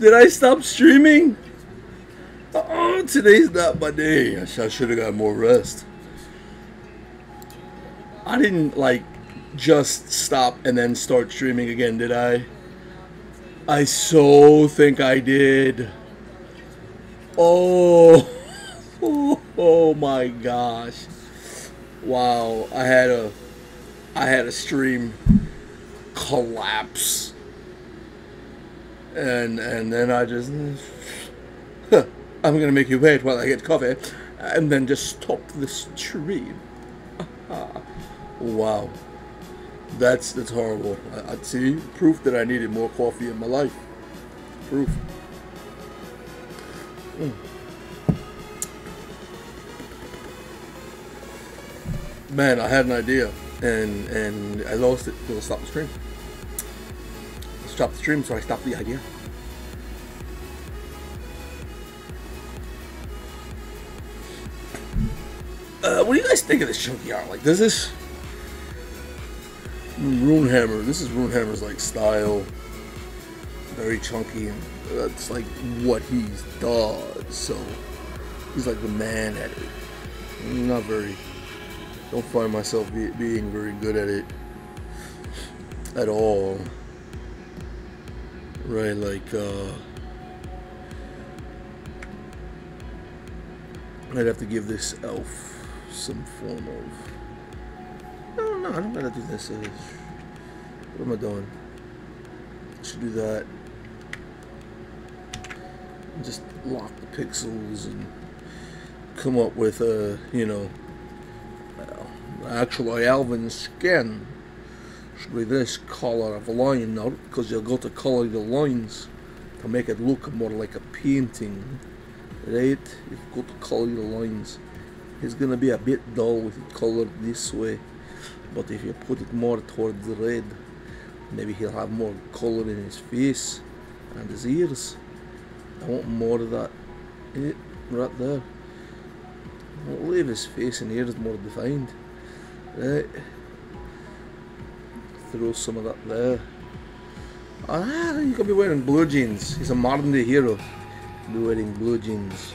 Did I stop streaming? Oh, today's not my day. I should have got more rest. I didn't like just stop and then start streaming again, did I? I so think I did. Oh, oh, oh my gosh. Wow, I had a I had a stream collapse. And and then I just huh, I'm gonna make you wait while I get coffee and then just stop this stream. wow. That's that's horrible. I, would see proof that I needed more coffee in my life. Proof. Mm. Man, I had an idea and and I lost it I stopped the stream. I stopped the stream, so I stopped the idea. Uh, what do you guys think of this chunky art? Like, does this Runehammer? This is Runehammer's like style, very chunky, and that's like what he does. So he's like the man at it. Not very don't find myself be, being very good at it at all. Right, like, uh, I'd have to give this elf some form of. No, no, I don't gotta do this. What am I doing? I should do that. Just lock the pixels and come up with a, you know, actually elven skin this color of line now because you've got to color the lines to make it look more like a painting. Right? You've got to color the lines. It's gonna be a bit dull with it colored this way but if you put it more towards the red maybe he'll have more color in his face and his ears. I want more of that eh, right there. I'll leave his face and ears more defined. Right. Throw some of that there. Ah, you could be wearing blue jeans. He's a modern day hero. Be wearing blue jeans.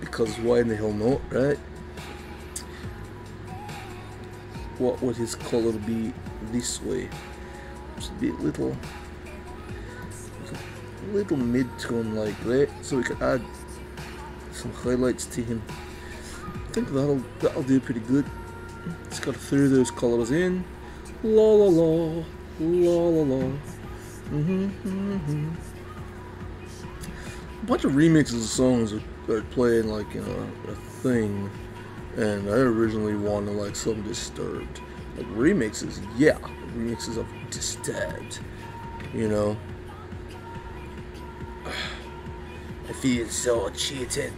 Because why in the hell not, right? What would his color be this way? Just be a little, a little mid-tone like, right? So we could add some highlights to him. I think that'll that'll do pretty good. Just got to throw those colours in. La la la, la la la. Mm -hmm, mm -hmm. A bunch of remixes of songs are, are playing like know a thing, and I originally wanted like some Disturbed, like remixes. Yeah, remixes of Disturbed. You know. I feel so cheated.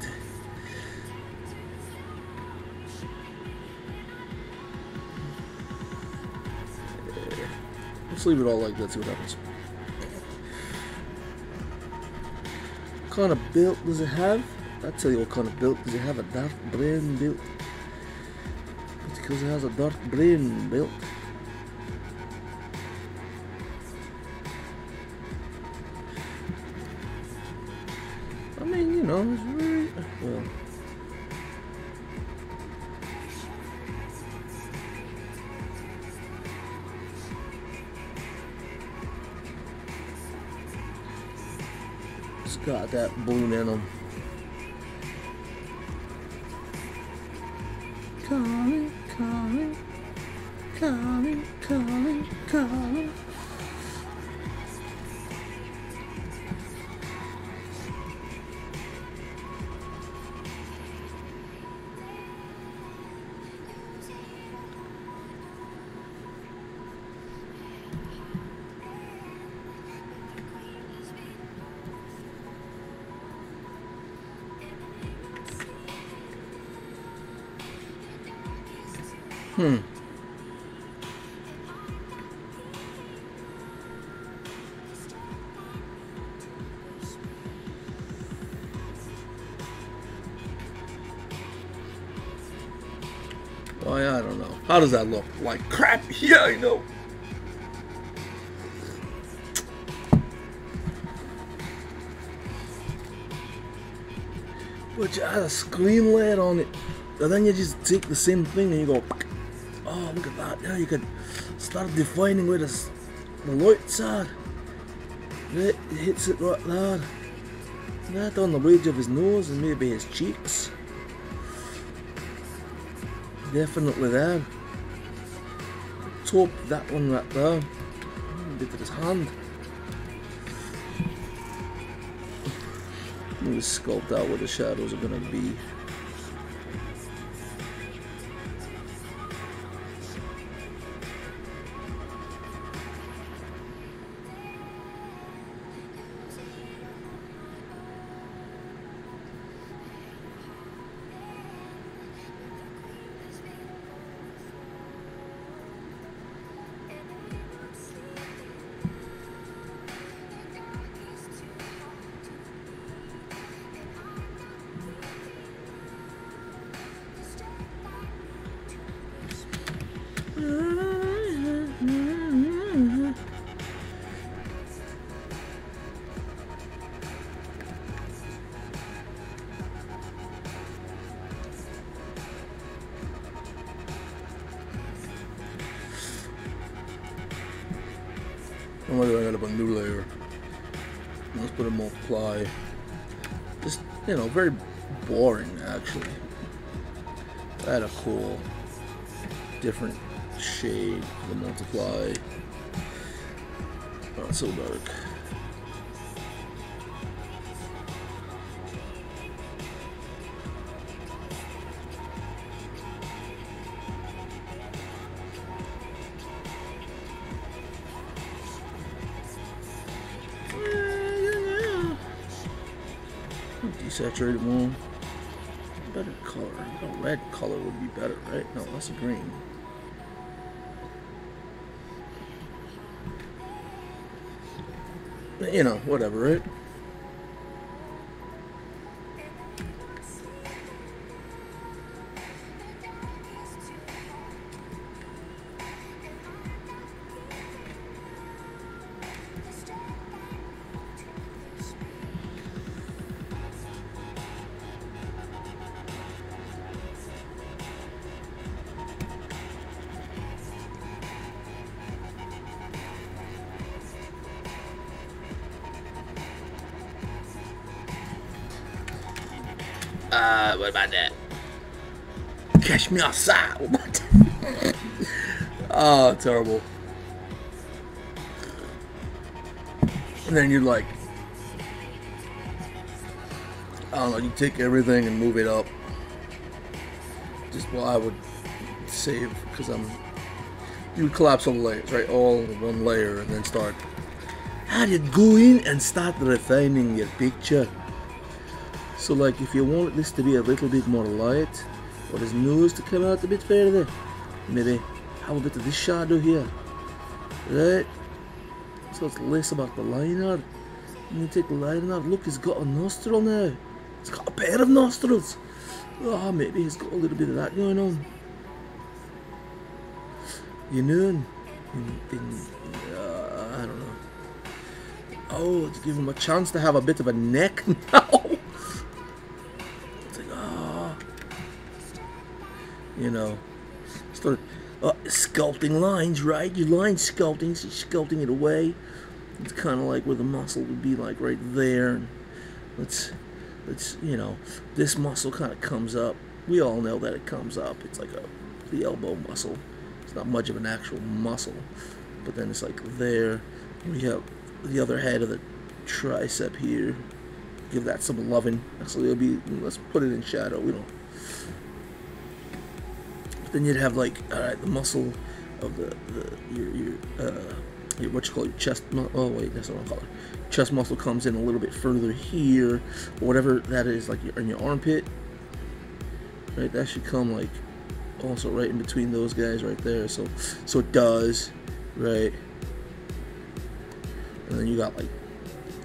Let's leave it all like that, see what happens. What kind of build does it have? I'll tell you what kind of build. Does it have a dark brain build? It's because it has a dark brain build. I mean, you know, it's very... Well, got that balloon in them. Calling, calling, calling, calling, calling. Hmm. Why, I don't know. How does that look? Like crap? Yeah, I know. But you add a screen layer on it, and then you just take the same thing and you go oh look at that, yeah you can start defining where the, the lights are. Right, It hits it right there. Right on the bridge of his nose and maybe his cheeks. Definitely there. Top that one right there. Hmm, Bit of his hand. Let me sculpt out where the shadows are gonna be. Desaturated one. Better color. A red color would be better, right? No, that's a green. You know, whatever, right? Me outside. What? oh, terrible. And then you're like, I don't know, you take everything and move it up. Just, well, I would save, because I'm, you would collapse all the layers, right? All one layer and then start. How you go in and start refining your picture? So like if you want this to be a little bit more light, or his nose to come out a bit further, maybe have a bit of this shadow here, right? So it's less about the liner. And you take the liner, look he's got a nostril now. He's got a pair of nostrils. Oh, maybe he's got a little bit of that going on. You know, in, in, uh, I don't know. Oh, it's giving him a chance to have a bit of a neck now. You know, start uh, sculpting lines, right? Your line sculpting, so sculpting it away. It's kind of like where the muscle would be like right there. And let's, let's, you know, this muscle kind of comes up. We all know that it comes up. It's like a, the elbow muscle. It's not much of an actual muscle, but then it's like there. We have the other head of the tricep here. Give that some loving. Actually, it'll be. Let's put it in shadow. We don't then you'd have like right the muscle of the, the your your uh your, what you call your chest oh wait that's what I'm calling chest muscle comes in a little bit further here or whatever that is like in your armpit. Right that should come like also right in between those guys right there so so it does right? And then you got like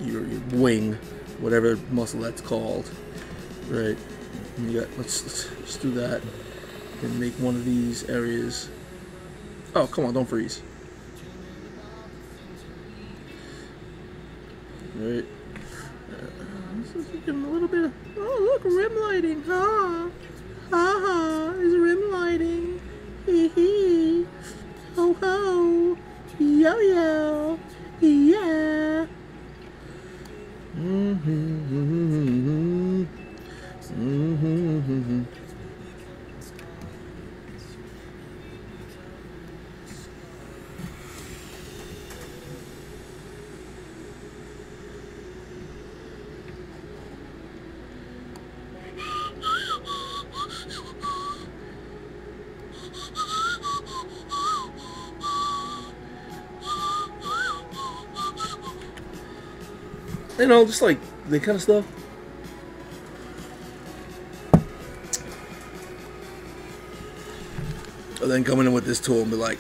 your, your wing whatever muscle that's called right? And you got let's, let's, let's do that and make one of these areas. Oh, come on, don't freeze. Right. Uh, So you get a little bit of, oh look, rim lighting, ha, know, just like that kind of stuff. And then coming in with this tool and be like,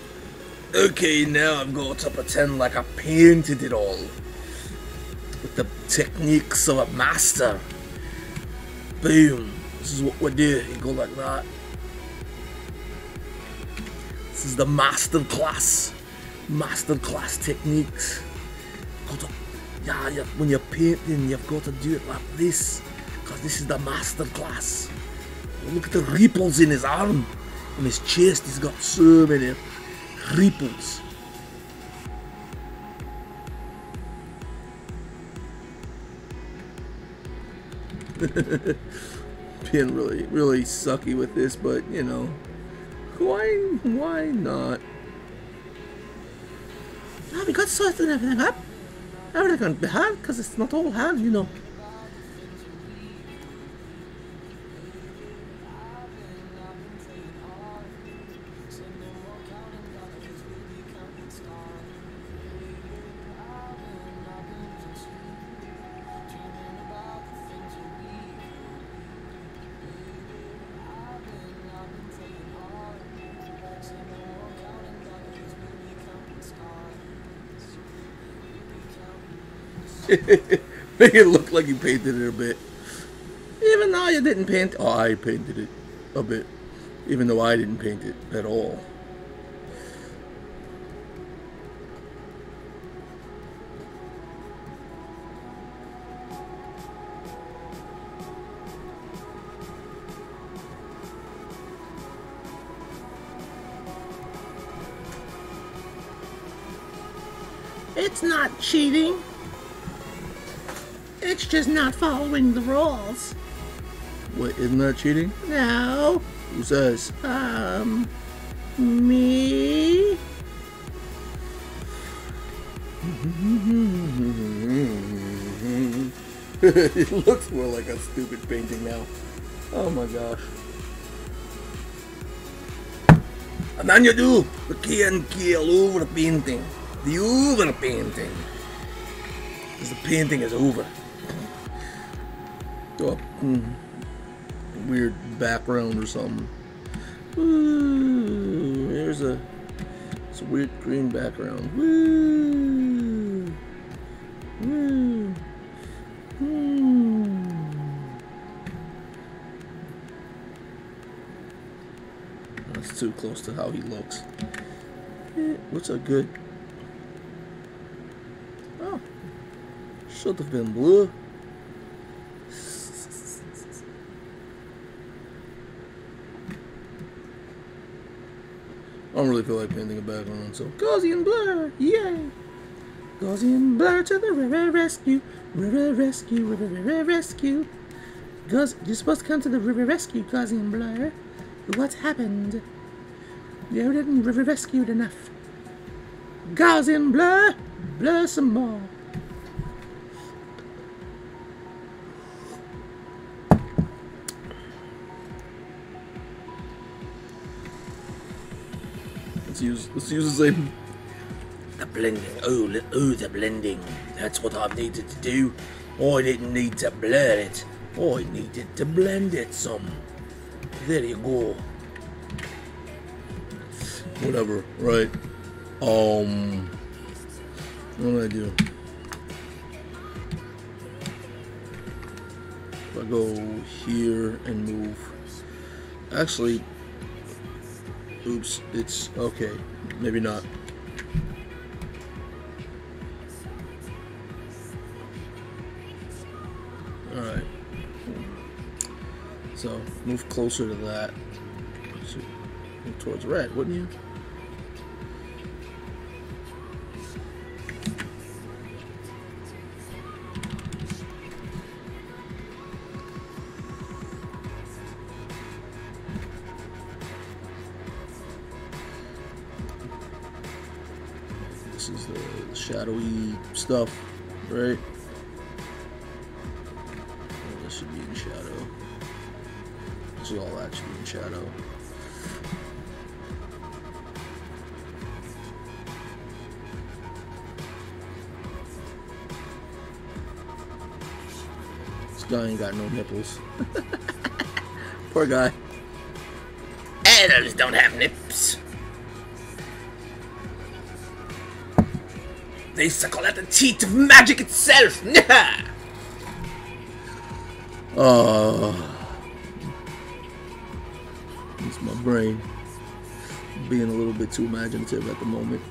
okay, now I'm going to pretend like I painted it all. With the techniques of a master. Boom. This is what we do. You go like that. This is the master class. Master class techniques. Yeah, yeah, when you're painting, you've got to do it like this. Because this is the master class. Look at the ripples in his arm. On his chest, he's got so many ripples. Being really, really sucky with this, but you know, why, why not? Oh, we got sorted everything up. Everything can be hard because it's not all hard, you know. Make it look like you painted it a bit. Even though you didn't paint Oh, I painted it a bit. Even though I didn't paint it at all. It's not cheating. Just not following the rules. What, isn't that cheating? No. Who says? Um, me? it looks more like a stupid painting now. Oh my gosh. And then you do the key and key all over the painting. The over painting. Because the painting is over. Oh, hmm. Weird background or something. Ooh, here's a, it's a weird green background. Woo! Woo! Woo! That's too close to how he looks. What's a good? Oh, should have been blue. Don't really feel like painting a background, so Gaussian blur, yay! Gaussian blur to the river rescue, river rescue, river, river rescue. Gauss, you're supposed to come to the river rescue, Gaussian blur. What's happened? You didn't river rescued enough. Gaussian blur, blur some more. Let's use let's use the same. The blending. Oh, oh, the blending. That's what I've needed to do. I didn't need to blur it. I needed to blend it some. There you go. Whatever. Right. Um. What do I do? If I go here and move. Actually, Oops, it's okay. Maybe not. Alright. So, move closer to that. Move towards red, wouldn't you? Stuff, right? Oh, this should be in shadow. This is all actually in shadow. This guy ain't got no nipples. Poor guy. Elves don't have nips. They suckle at the teat of magic itself. Oh. It's my brain being a little bit too imaginative at the moment.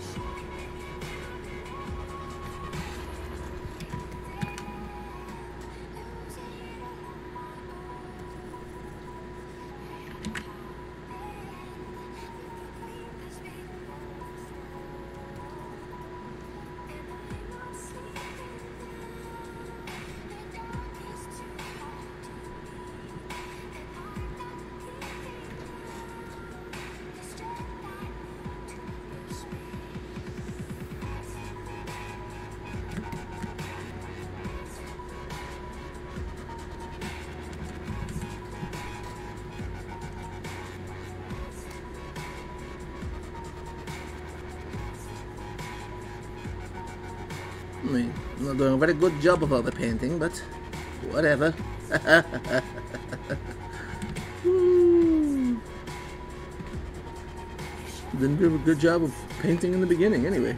A very good job of the painting, but whatever. Didn't do a good job of painting in the beginning, anyway.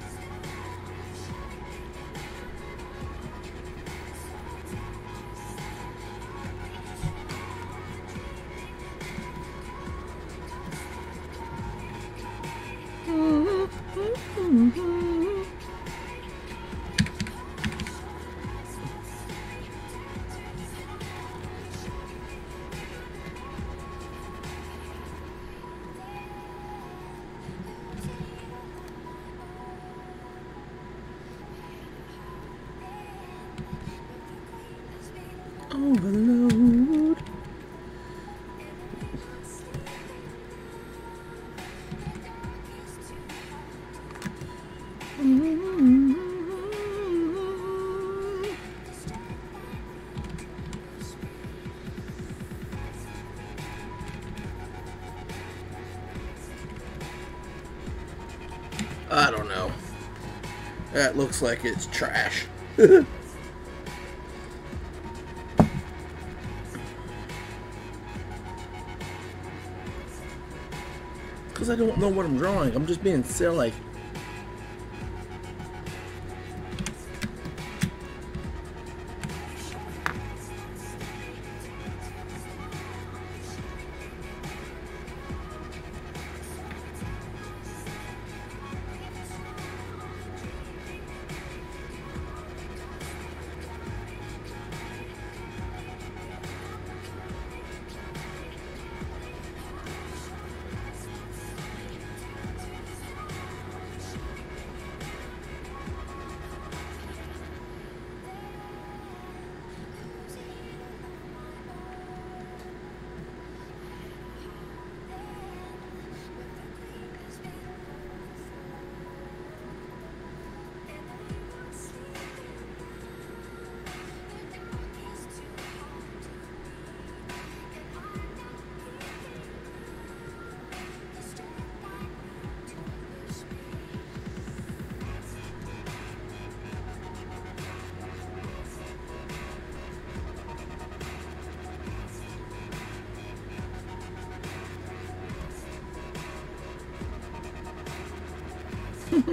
Looks like it's trash. Because I don't know what I'm drawing. I'm just being silly.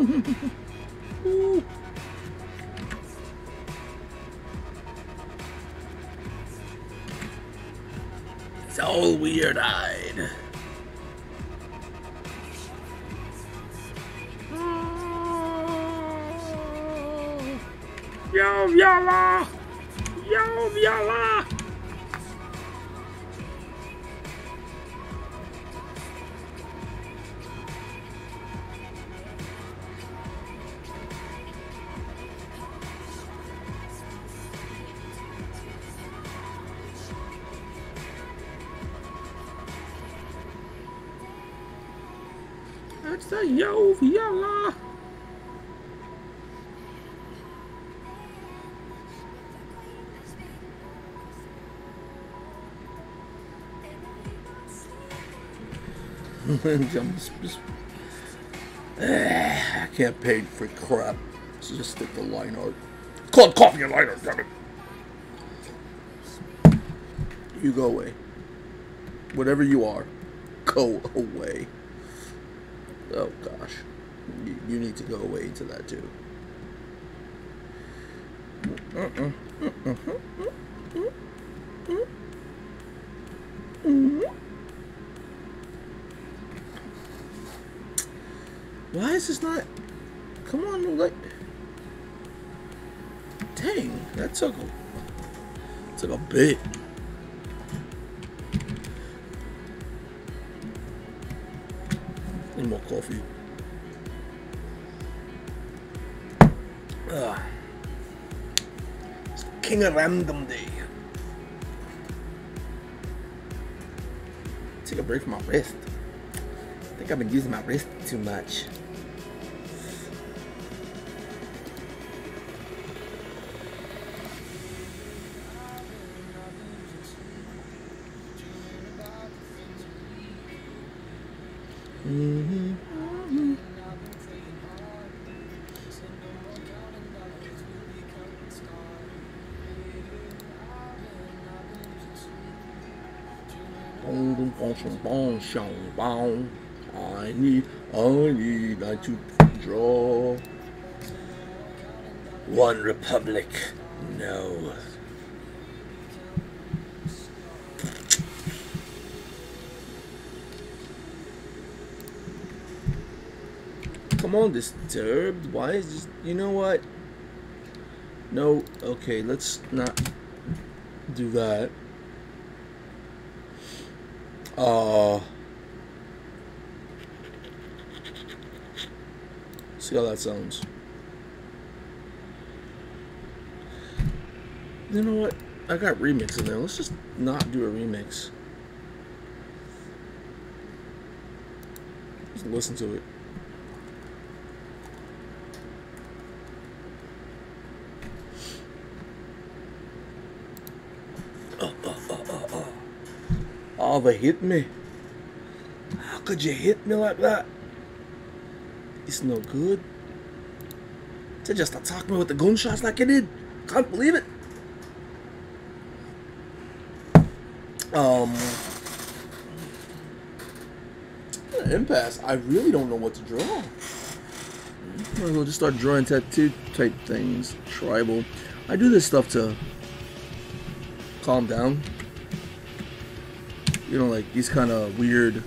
It's all weird eyed. Just- Eh, I can't pay for crap. So just stick to line art. Called coffee and line art, damn it. You go away. Whatever you are, go away. Oh gosh. You, you need to go away to that too. Why is this not? Come on, like. Dang, that took a. Took a bit. Need more coffee. Ugh. It's King of Random Day. Take a break from my wrist. I think I've been using my wrist too much. I need, I need I to draw. One Republic, no. Come on, disturbed. Why is this? You know what? No. Okay, let's not do that. Uh. See how that sounds. You know what? I got remix in there. Let's just not do a remix. Just listen to it. Oh, oh, oh, oh, oh. Oh, they hit me. How could you hit me like that? It's no good. To just attack me with the gunshots like you did. Can't believe it. Um. Impasse. I really don't know what to draw. Might as well just start drawing tattoo type things. Tribal. I do this stuff to calm down. You know, like these kind of weird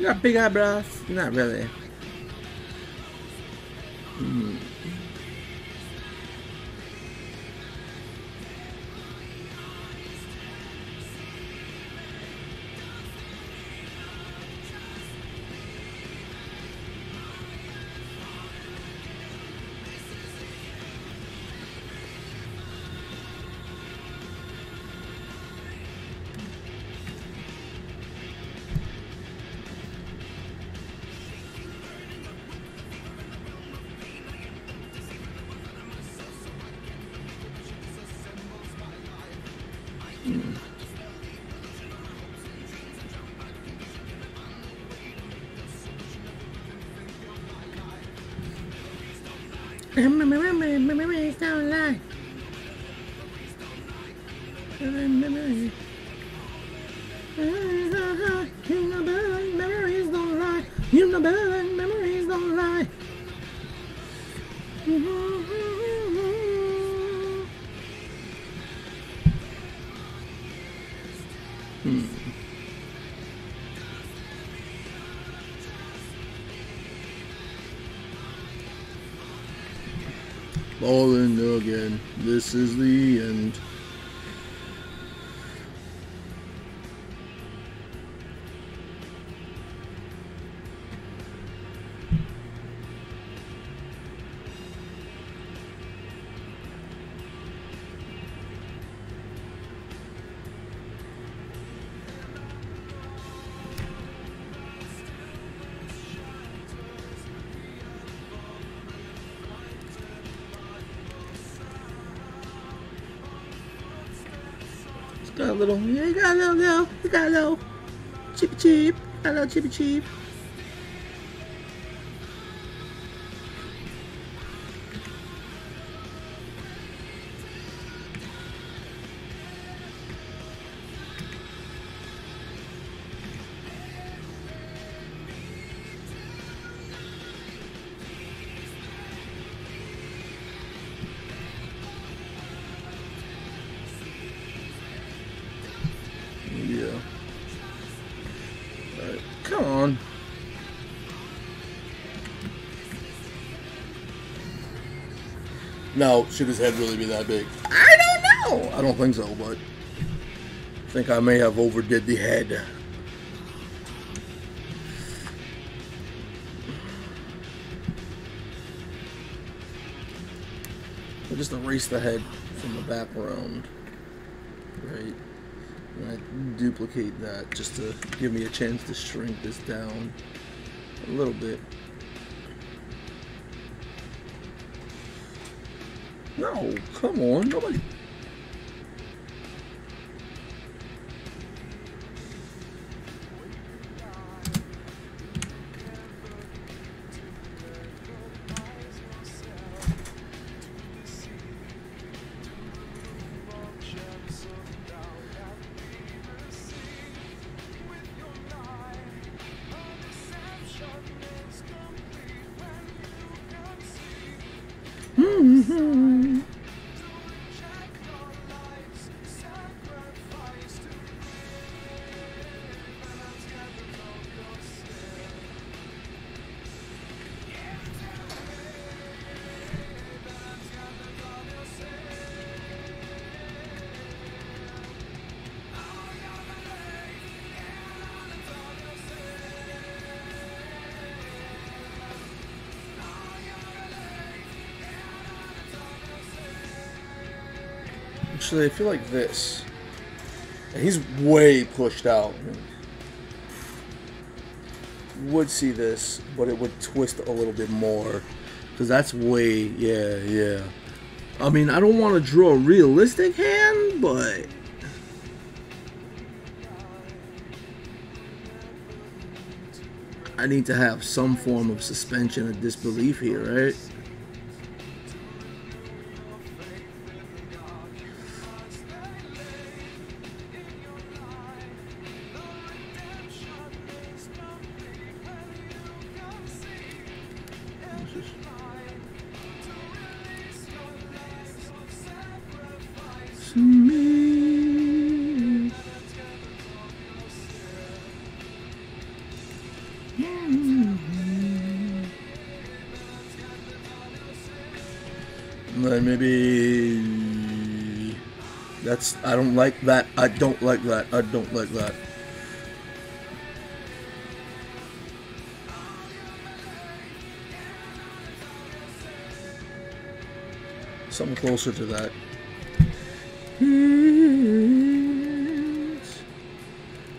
You got big eyebrows? Not Falling again. This is the end. Little, you got a little, you got a little cheap cheap, got a little cheap cheap. Now, should his head really be that big? I don't know. I don't think so, but I think I may have overdid the head. I'll just erase the head from the background. Right. And I duplicate that just to give me a chance to shrink this down a little bit. No, come on, nobody. Actually, I feel like this. He's way pushed out. Would see this, but it would twist a little bit more. Because that's way, yeah, yeah. I mean, I don't want to draw a realistic hand, but. I need to have some form of suspension of disbelief here, right? Don't like that. I don't like that. I don't like that. Something closer to that.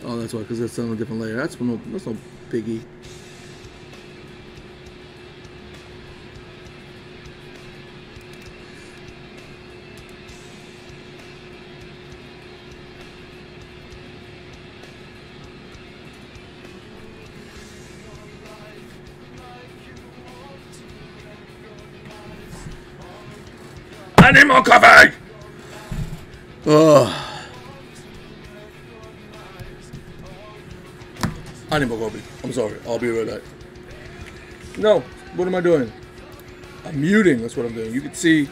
Oh, that's why, because it's on a different layer. That's no, that's no biggie. I'll be right back. No. What am I doing? I'm muting. That's what I'm doing. You can see.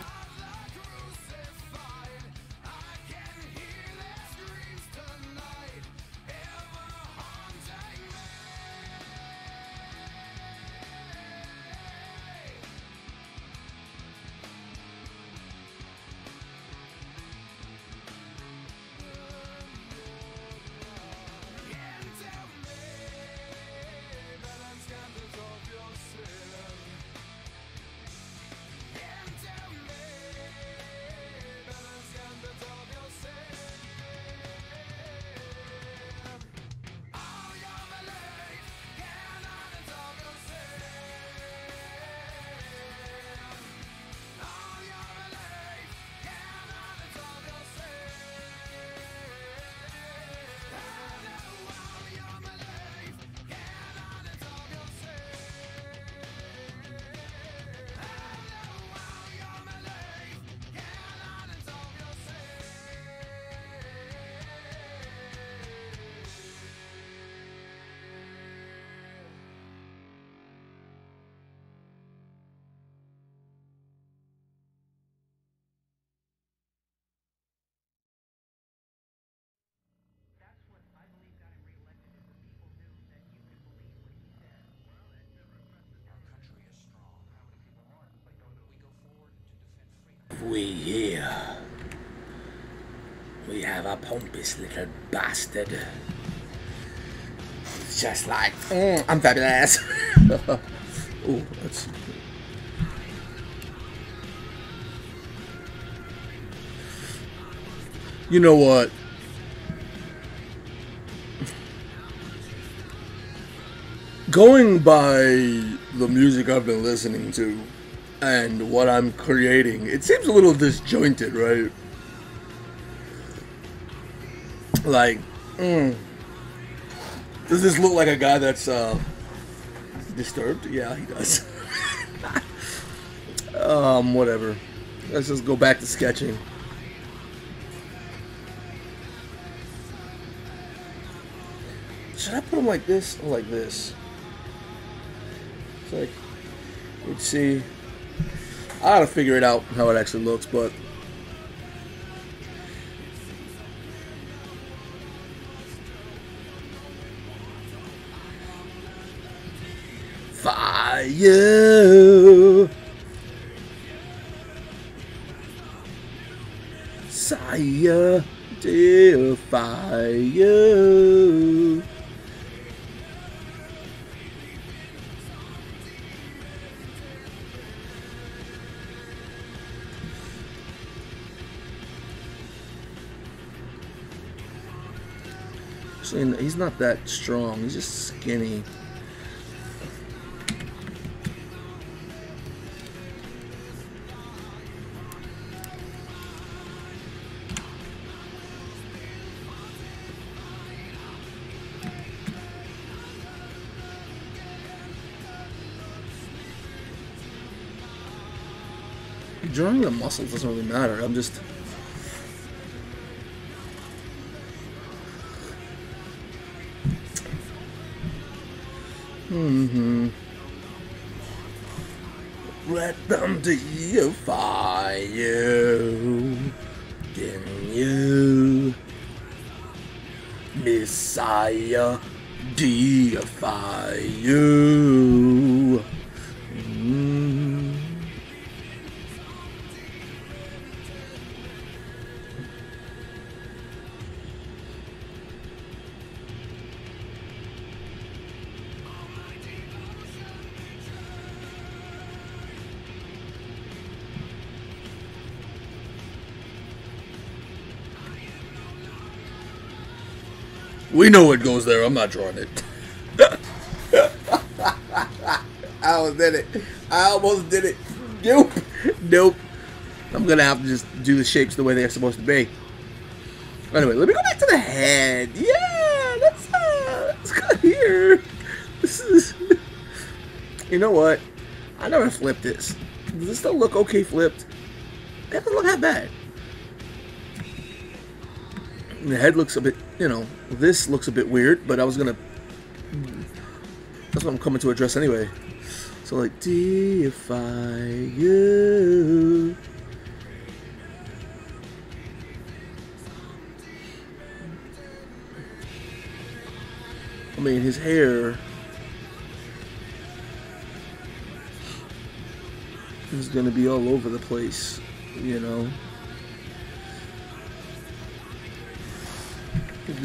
We here. We have a pompous little bastard. Just like, mm, I'm fabulous. that's. You know what? Going by the music I've been listening to, and what I'm creating, it seems a little disjointed, right? Like, mm, does this look like a guy that's uh, disturbed? Yeah, he does. um, whatever. Let's just go back to sketching. Should I put him like this or like this? It's like, let's see. I gotta figure it out how it actually looks, but fire, sire, dear fire. Actually, he's not that strong. He's just skinny. Drawing the muscles doesn't really matter. I'm just Mm-hmm. Let them deify you. Can you, Messiah, deify you? Know it goes there. I'm not drawing it. I almost did it. I almost did it. Nope. Nope. I'm gonna have to just do the shapes the way they're supposed to be. Anyway, let me go back to the head. Yeah, that's uh, here. This is. You know what? I never flipped this. Does this still look okay flipped? It doesn't look that bad. The head looks a bit, you know, this looks a bit weird, but I was gonna. That's what I'm coming to address anyway. So like, deify you. I mean, his hair is gonna be all over the place, you know.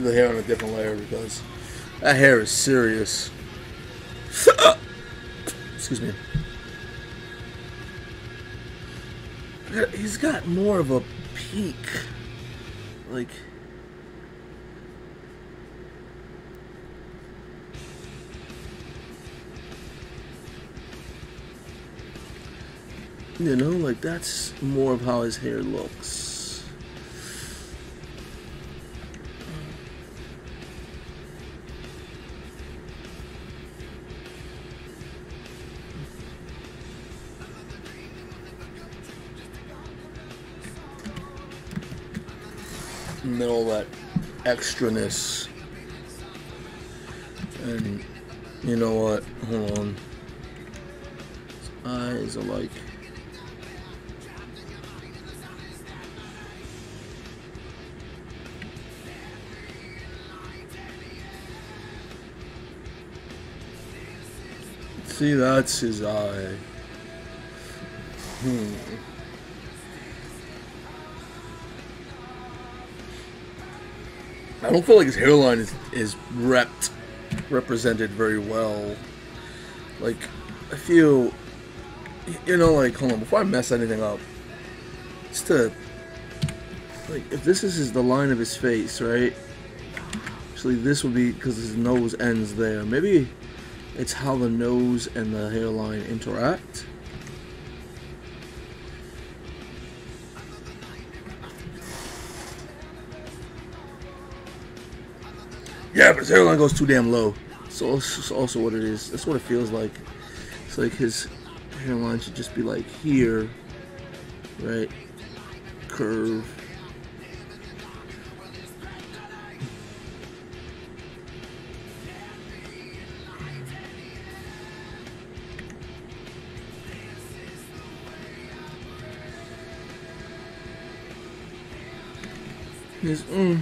The hair on a different layer because that hair is serious. Excuse me. He's got more of a peak, like. You know, like that's more of how his hair looks. Then all that extraness. And you know what? Hold on. Eyes are like. See, that's his eye. Hmm. Don't feel like his hairline is is repped, represented very well. Like, I feel, you know, like hold on, before I mess anything up, just to like, if this is his, the line of his face, right? Actually, this would be because his nose ends there. Maybe it's how the nose and the hairline interact. Yeah, his hairline goes too damn low. So it's also what it is. That's what it feels like. It's like his hairline should just be like here, right? Curve. His, mm,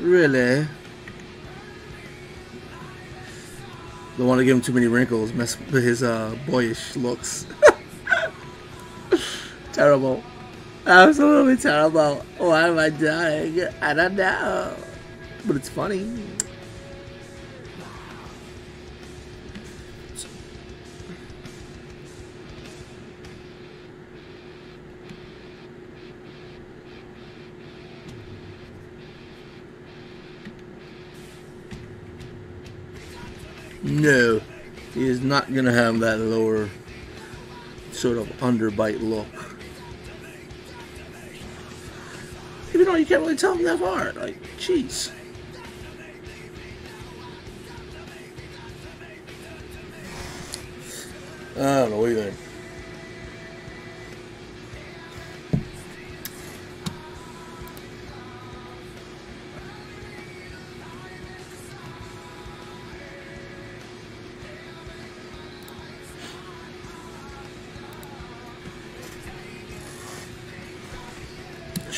really? Don't want to give him too many wrinkles, mess with his uh, boyish looks. terrible. Absolutely terrible. Why am I dying? I don't know. But it's funny. No, he is not going to have that lower sort of underbite look. Even though you can't really tell him that far. Like, jeez. I don't know, what do you think?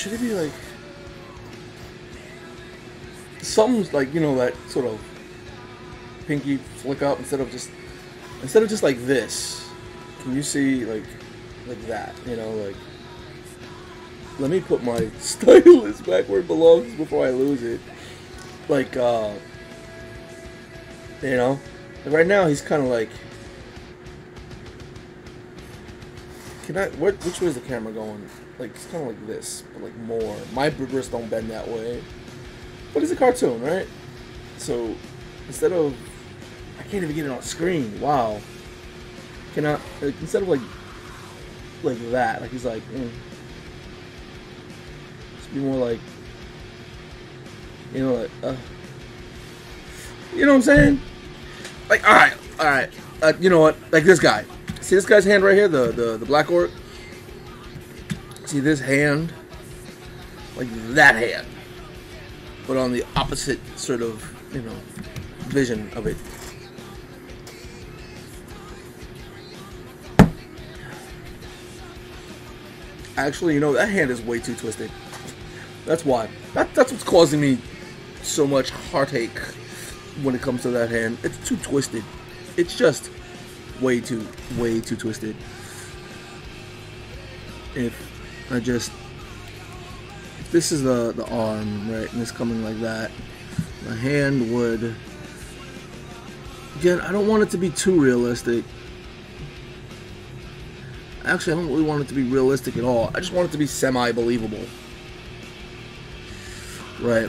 Should it be like something's like you know that sort of pinky flick up instead of just instead of just like this? Can you see like like that? You know, like let me put my stylus back where it belongs before I lose it. Like uh you know, right now he's kind of like. Can I? What? Which way is the camera going? Like it's kind of like this, but like more. My wrists don't bend that way. but it's a cartoon, right? So instead of I can't even get it on screen. Wow. Cannot like, instead of like like that, like he's like mm. be more like you know like uh you know what I'm saying? Like alright, alright. Uh, you know what? Like this guy. See this guy's hand right here, the the, the black orc? See this hand? Like that hand. But on the opposite sort of, you know, vision of it. Actually, you know, that hand is way too twisted. That's why. That, that's what's causing me so much heartache when it comes to that hand. It's too twisted. It's just way too, way too twisted. If I just, if this is the, the arm, right, and it's coming like that, the hand would, again, I don't want it to be too realistic. Actually, I don't really want it to be realistic at all. I just want it to be semi-believable. Right.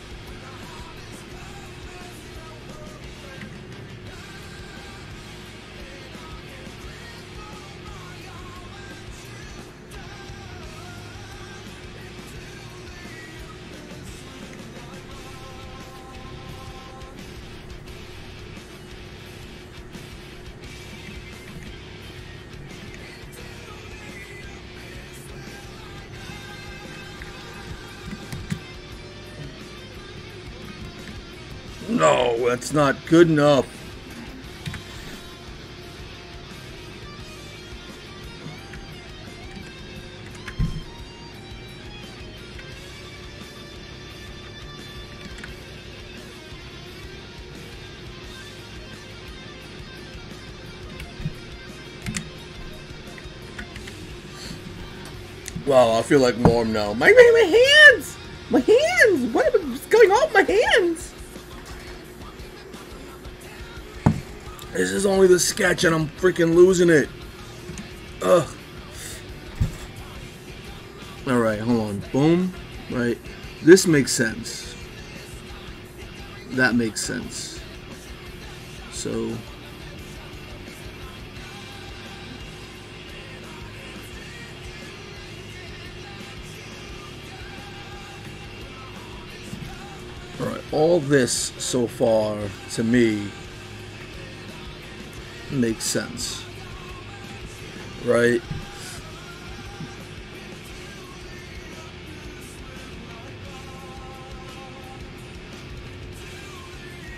that's not good enough. Wow, I feel like warm now. My, my, my hands! My hands! What is going on with my hands? This is only the sketch and I'm freaking losing it. Ugh. Alright, hold on. Boom. Right. This makes sense. That makes sense. So... Alright, all this so far, to me, makes sense. Right?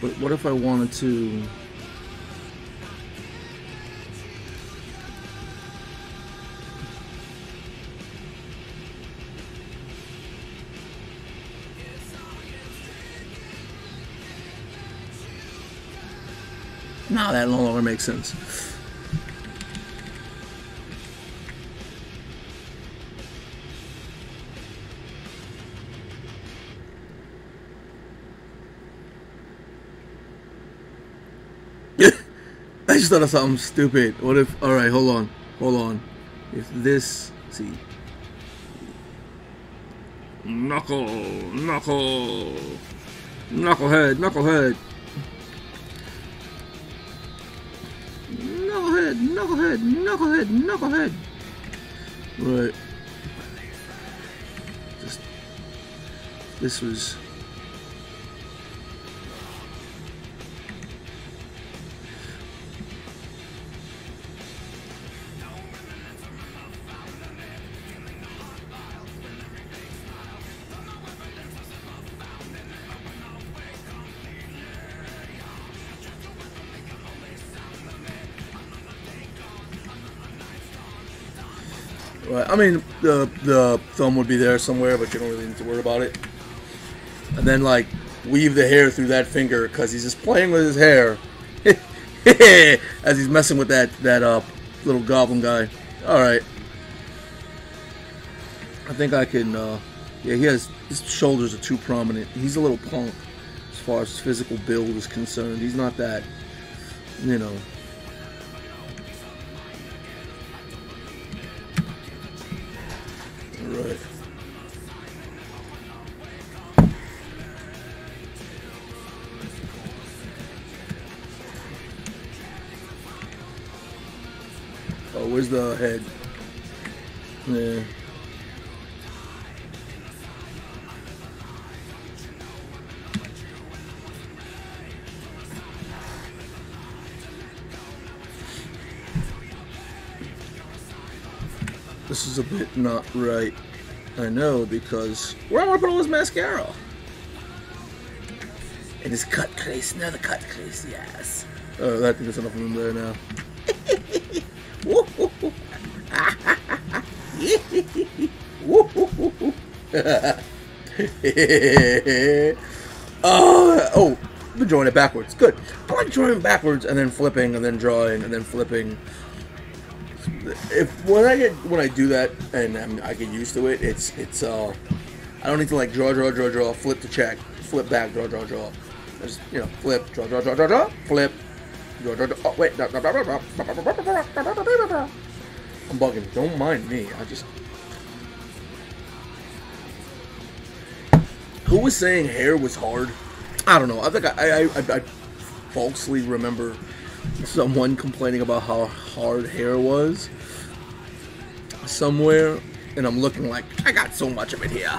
But what if I wanted to... Now that no longer makes sense. I just thought of something stupid. What if, alright, hold on, hold on. If this, see. Knuckle, knuckle, knucklehead, knucklehead. Knucklehead, knucklehead. Right. Just, this was. I mean, the the thumb would be there somewhere, but you don't really need to worry about it. And then like weave the hair through that finger because he's just playing with his hair as he's messing with that that uh, little goblin guy. All right, I think I can. Uh, yeah, he has his shoulders are too prominent. He's a little punk as far as physical build is concerned. He's not that, you know. This is a bit not right. I know because where am I put all his mascara? And his cut crease, another cut crease, yes. Oh, I think there's enough him there now. oh, oh, drawing it backwards. Good. I like drawing backwards and then flipping and then drawing and then flipping. If when I get when I do that and I'm, I get used to it, it's it's uh I don't need to like draw draw draw draw flip to check flip back draw draw draw. I just you know flip draw draw draw draw draw flip draw draw draw. Oh wait, I'm bugging. Don't mind me. I just Who was saying hair was hard? I don't know. I think I, I, I, I falsely remember someone complaining about how hard hair was somewhere, and I'm looking like I got so much of it here.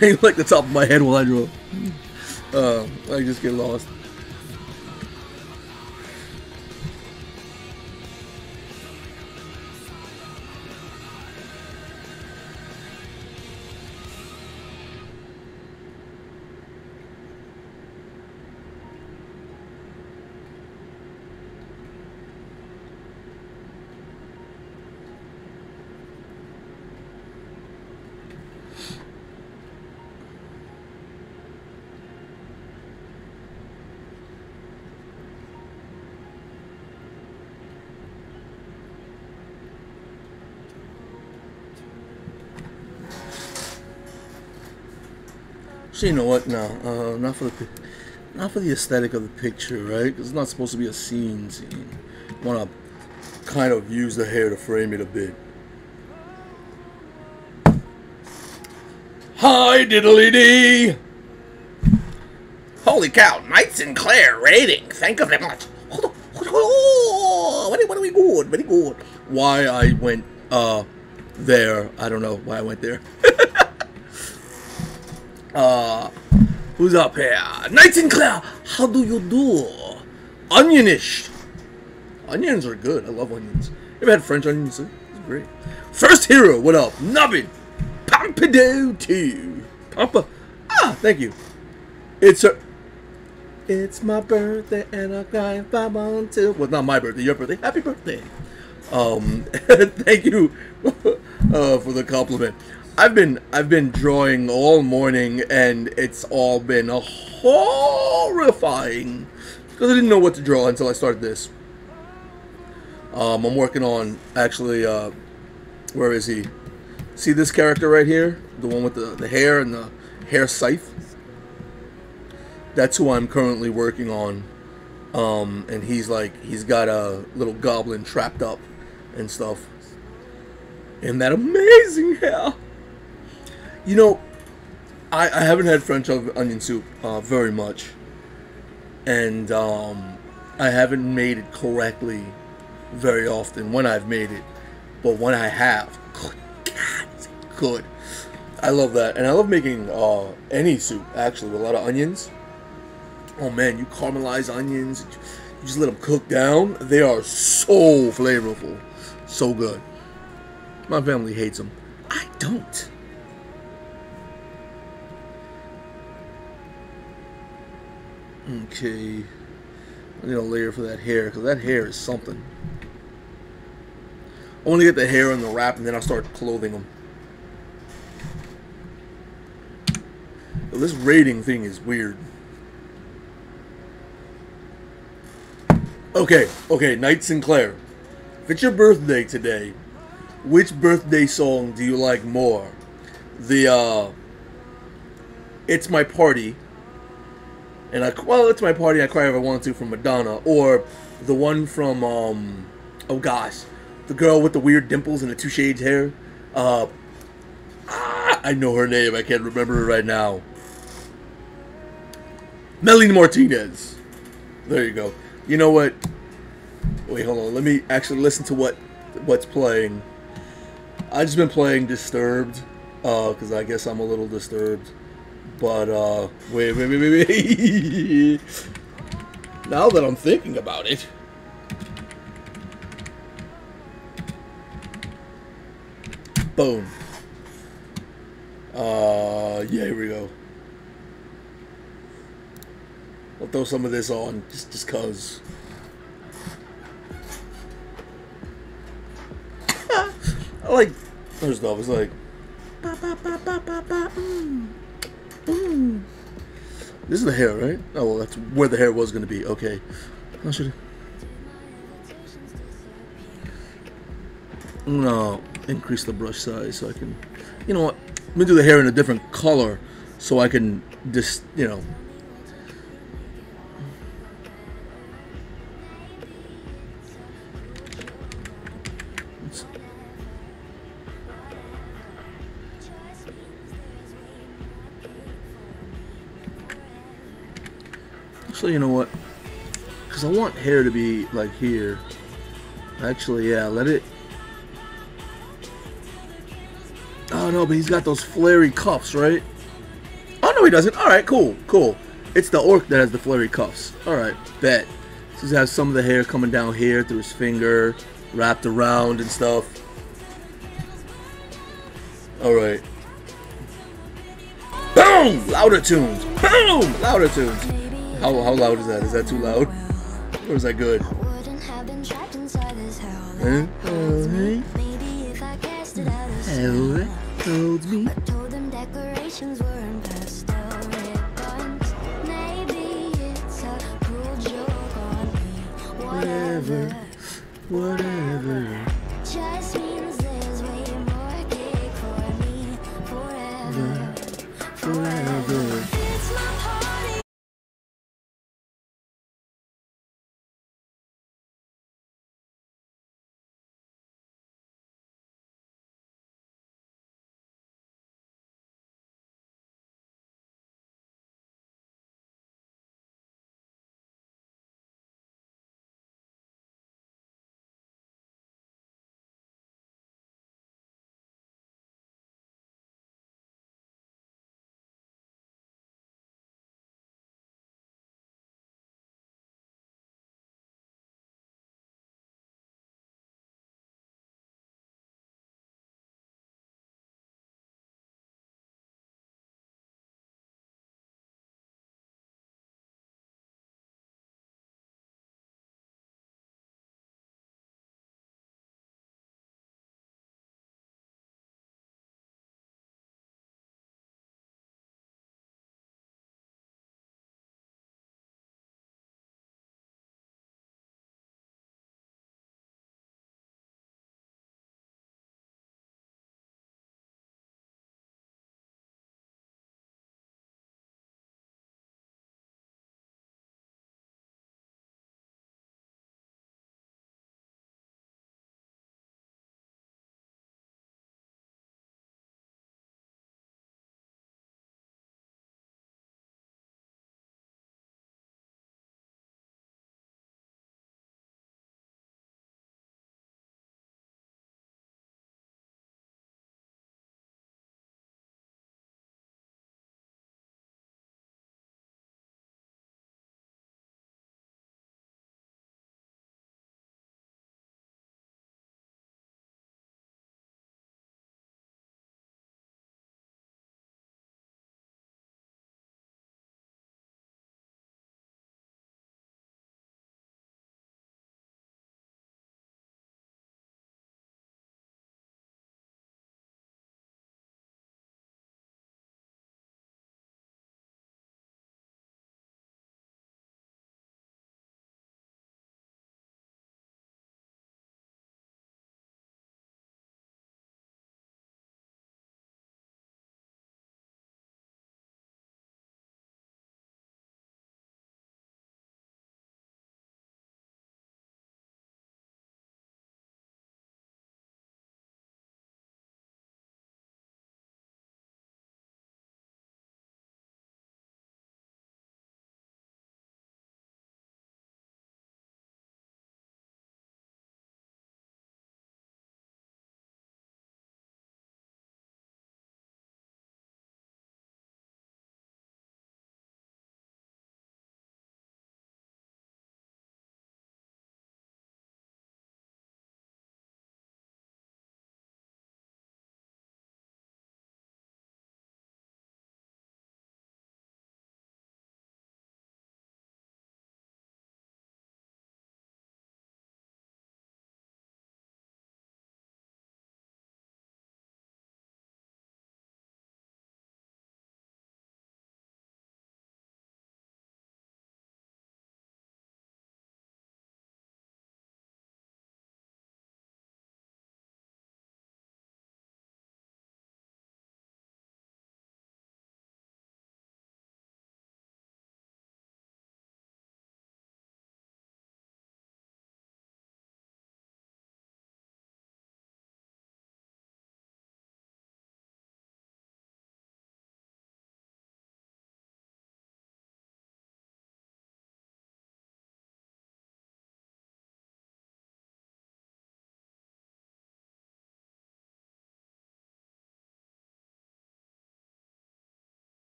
like the top of my head while I draw. Uh, I just get lost. So you know what? No, uh, not for the not for the aesthetic of the picture, right? 'Cause it's not supposed to be a scene. Scene. Want to kind of use the hair to frame it a bit. Hi, diddly dee. Holy cow! Knight Sinclair rating. Thank you very much. Hold on, on. Very, very good, very good. Why I went uh there? I don't know why I went there. who's up here? Knight Sinclair, how do you do? Onionish. Onions are good. I love onions. Ever had French onions? It's great. First hero, what up? Nubbin. Pompidou 2. Pampa. Ah, thank you. It's a. It's my birthday and I cry if I want to. Well, not my birthday, your birthday. Happy birthday. Um, thank you uh, for the compliment. I've been I've been drawing all morning and it's all been horrifying because I didn't know what to draw until I started this. Um, I'm working on actually. Uh, where is he? See this character right here, the one with the the hair and the hair scythe. That's who I'm currently working on. Um, and he's like he's got a little goblin trapped up and stuff. And that amazing hair. You know, I, I haven't had French onion soup uh, very much, and um, I haven't made it correctly very often when I've made it, but when I have, good God, it's good. I love that, and I love making uh, any soup actually with a lot of onions. Oh man, you caramelize onions, you just let them cook down. They are so flavorful, so good. My family hates them. I don't. Okay. I need a layer for that hair, because that hair is something. I want to get the hair and the wrap, and then I'll start clothing them. This rating thing is weird. Okay, okay, Knight Sinclair. If it's your birthday today, which birthday song do you like more? The, uh, It's My Party and I well, it's my party. I cry if I want to from Madonna, or the one from um, oh gosh, the girl with the weird dimples and the two shades hair. Uh, ah, I know her name. I can't remember her right now. Melanie Martinez. There you go. You know what? Wait, hold on. Let me actually listen to what what's playing. I just been playing Disturbed, uh, because I guess I'm a little disturbed. But, uh, wait, wait, wait, wait, now that I'm thinking about it. Boom. Uh, yeah, here we go. I'll throw some of this on, just, just cause. I like, first off, it's like, ba, ba, ba, This is the hair, right? Oh, well, that's where the hair was going to be. Okay. I should I... No, increase the brush size so I can... You know what? Let me do the hair in a different color so I can just, you know, Actually, you know what? Because I want hair to be like here. Actually, yeah, let it... Oh, no, but he's got those flary cuffs, right? Oh, no, he doesn't. All right, cool, cool. It's the orc that has the flary cuffs. All right, bet. So he has some of the hair coming down here through his finger, wrapped around and stuff. All right. Boom! Louder tunes. Boom! Louder tunes. How, how loud is that? Is that too loud? Or is that good? Huh? Hello, uh-huh. me. Whatever, whatever. Just means there's way more cake for me forever. Forever.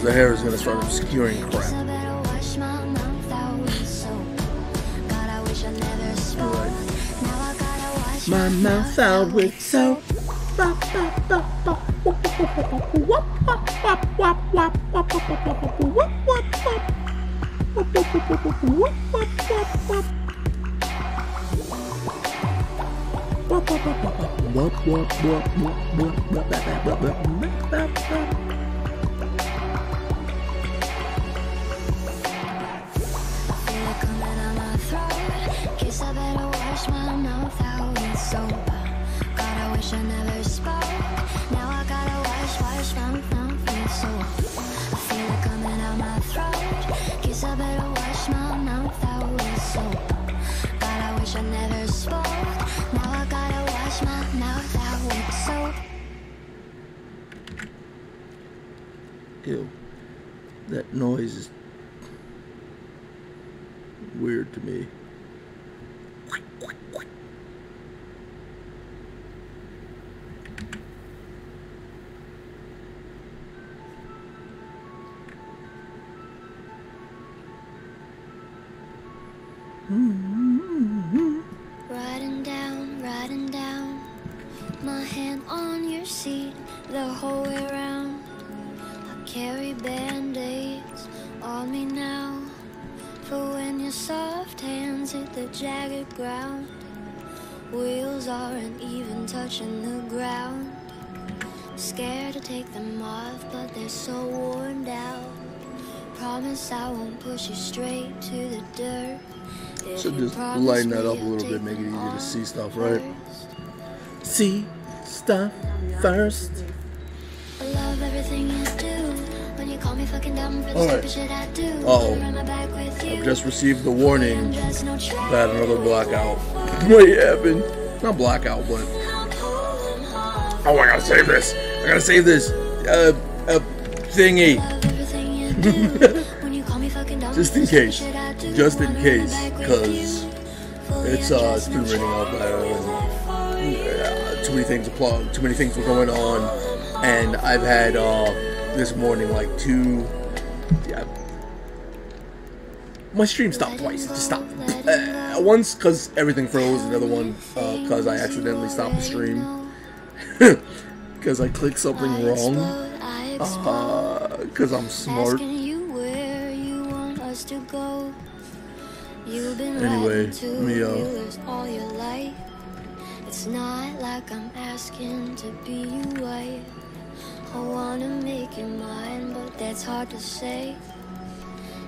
Because the hair is gonna start obscuring Guess crap. I my mouth out with soap. I better wash my mouth out with soap. God, I wish I never spoke. Now I gotta wash, wash my mouth with soap. I feel it coming out my throat. Guess I better wash my mouth out with soap. God, I wish I never spoke. Now I gotta wash my mouth out with soap. Ew. That noise is weird to me. Riding down, riding down. My hand on your seat the whole way around. I carry band aids on me now. For when your soft hands hit the jagged ground. Wheels aren't even touching the ground. Scared to take them off, but they're so worn out. Promise I won't push you straight to the dirt. So just lighten that up a little bit, make it easier to see stuff, right? See stuff first. Alright. oh. I've just received the warning that another blackout might happen. Not blackout, but. Oh, I gotta save this. I gotta save this. Uh, uh, thingy. just in case. Just in case, because. It's uh, it's been raining try. day. and, yeah, too many things plug. Too many things were going on, and I've had uh, this morning like two. Yeah, my stream stopped twice. It just stopped. Uh, once because everything froze. Another one because I accidentally stopped the stream because I clicked something wrong. Because I'm smart. Anyway, me, uh, all your life. It's not like I'm asking to be your wife. I wanna make you mine, but that's hard to say.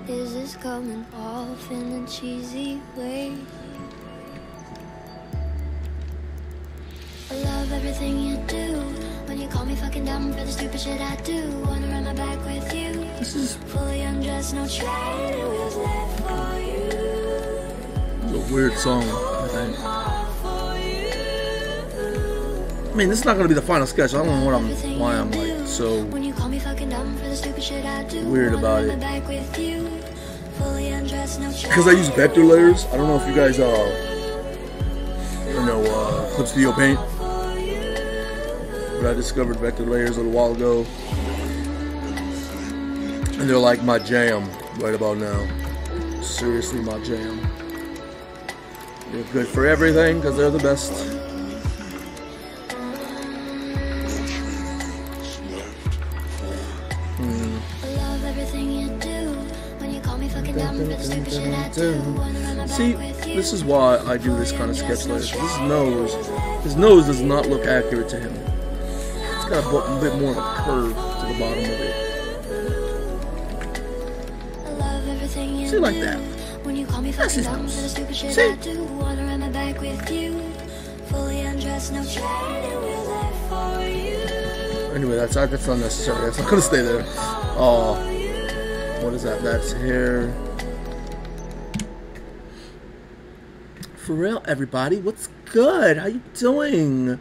Is this coming off in a cheesy way? I love everything you do. When you call me fucking dumb for the stupid shit I do. Wanna run my back with you. This is Fully undressed, no training wheels left for you. A weird song. I think. I mean, this is not gonna be the final sketch. I don't know what I'm, why I'm like so. Weird about it. Because I use vector layers. I don't know if you guys, uh, you know, uh, Clip Studio Paint. But I discovered vector layers a little while ago. And they're like my jam right about now. Seriously, my jam. They're good for everything because they're the best. See, this is why I do this kind of sketch later. His nose, his nose does not look accurate to him. It's got a bit more of a curve to the bottom of it. See, like that. That's his nose. See? With you. Fully undressed, no left for you. Anyway, that's that's unnecessary. That's not gonna stay there. Oh, what is that? That's hair. For real, everybody, what's good? How you doing?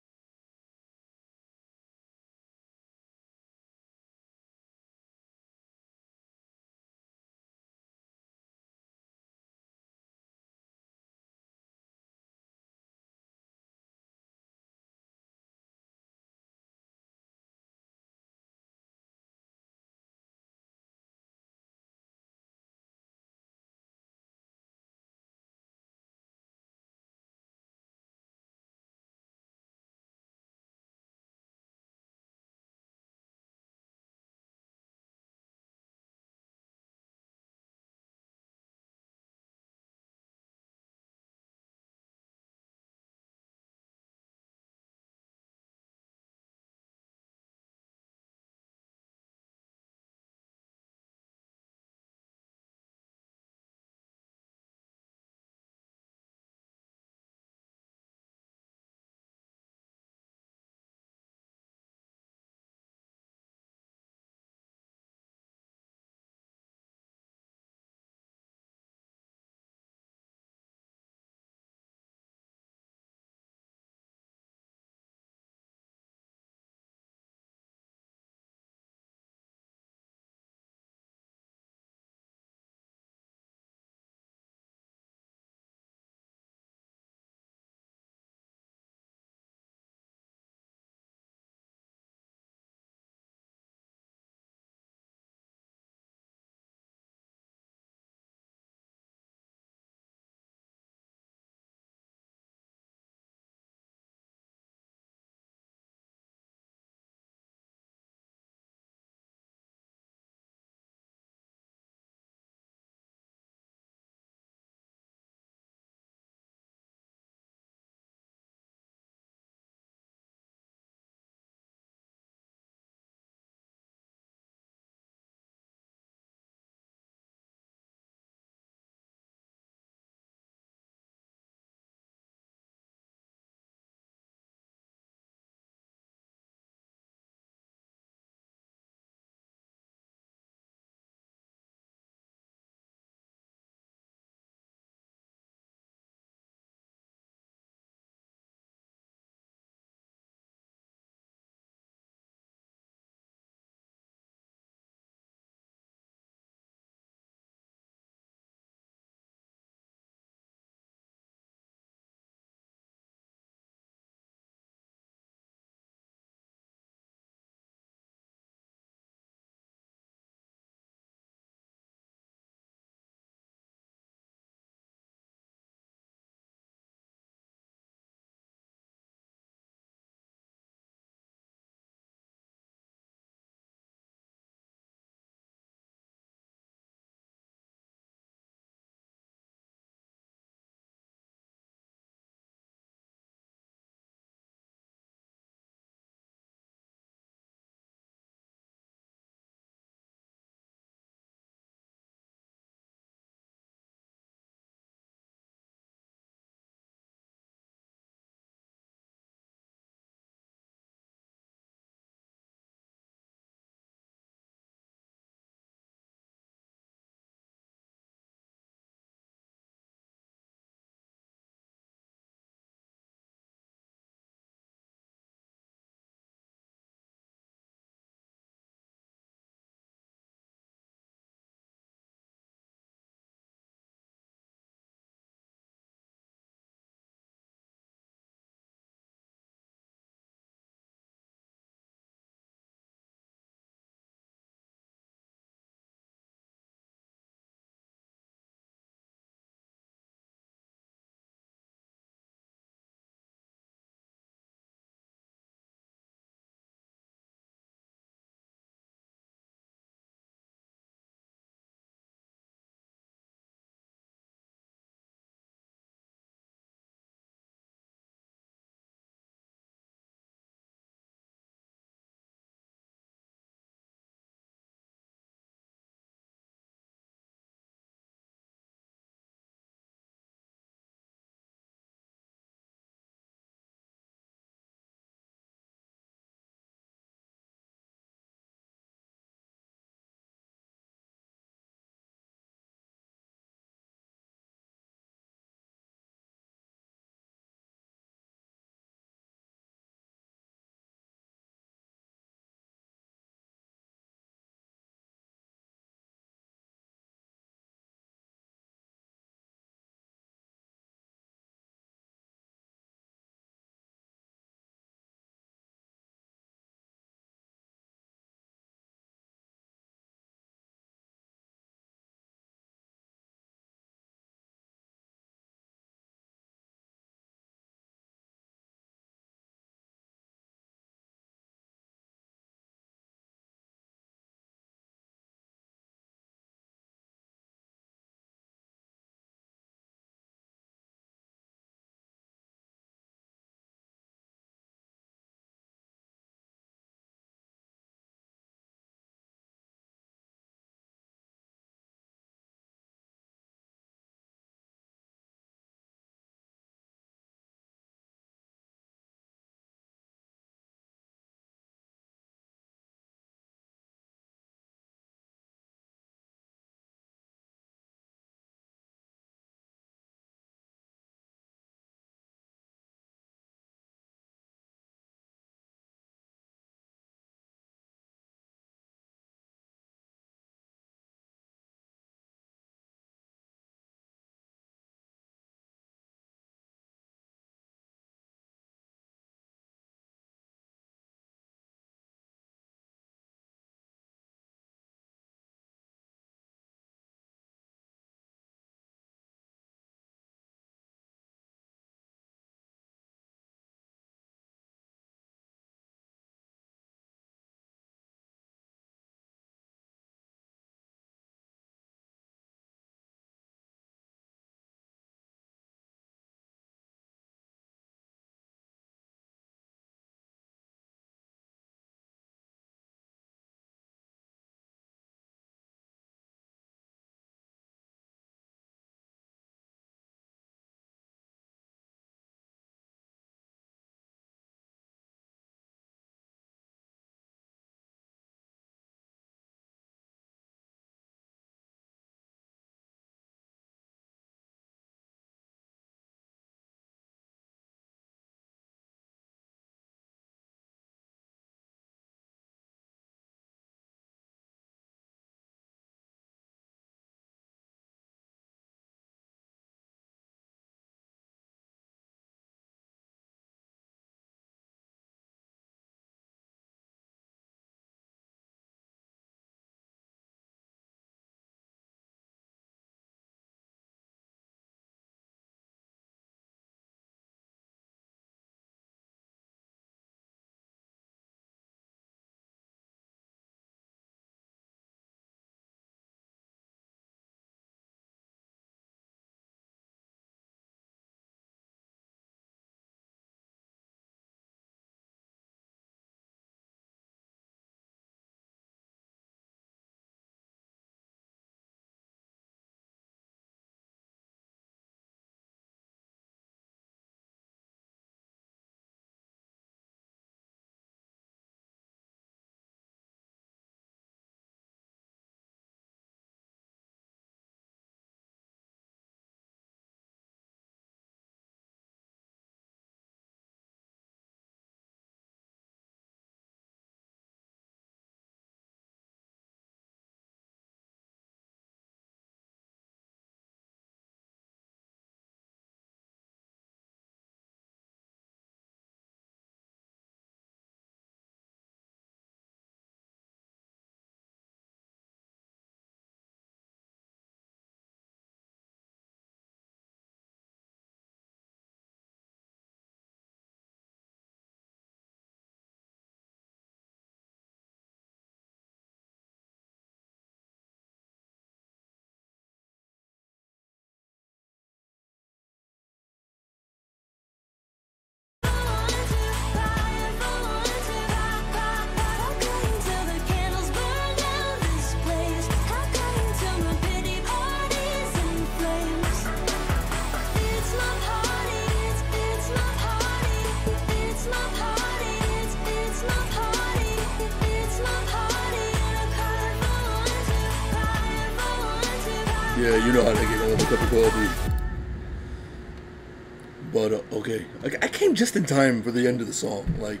just in time for the end of the song. Like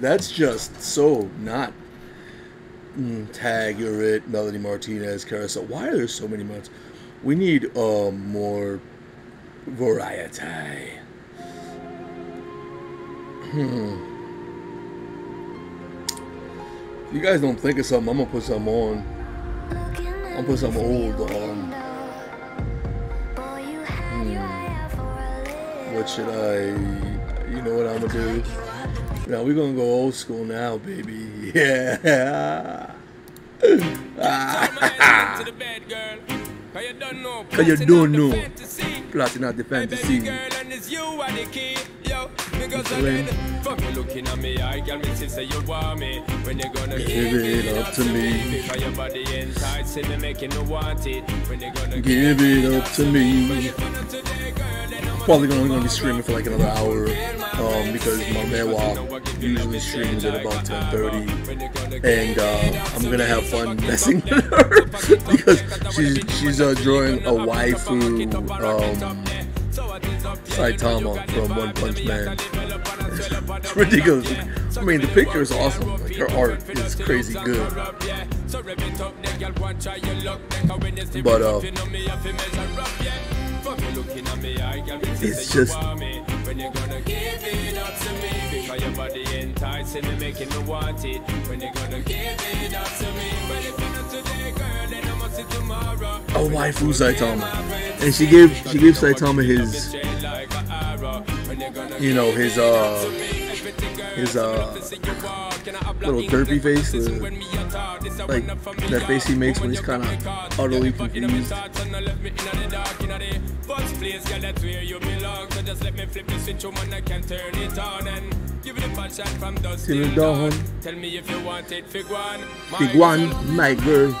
that's just so not mm, it, Melanie Martinez, Carousel. Why are there so many months? We need um more variety. Hmm. If you guys don't think of something, I'm gonna put something on. I'll put some old on. What should I? You know what I'm gonna do? Now we're gonna go old school now, baby. Yeah. Cause you don't know. Plotting out the fantasy. Feeling. Fuck me looking at me, I me say you want me. When you gonna Give it up to me. Because your body enticing me, making me want it. When you gonna Give it up to me. Probably gonna, gonna be streaming for like another hour um, because my man usually streams at about 10:30, and uh, I'm gonna have fun messing with her because she's she's uh, drawing a waifu um, Saitama from One Punch Man. It's ridiculous. I mean, the picture is awesome. Like, her art is crazy good. But uh, it's just when you're gonna give it up to me because your body enticing me making me want it when you're gonna give it up to me but if not today girl a waifu Saitama, and she gave she gave Saitama his you know his uh his uh little derpy face, the, like that face he makes when he's kind of utterly confused. First place, girl, that's where you belong. So just let me flip the switch, woman, I can turn it on and give it a punch shot from dusk Till dawn. dawn. Tell me if you want it, fig one. Big one, my girl.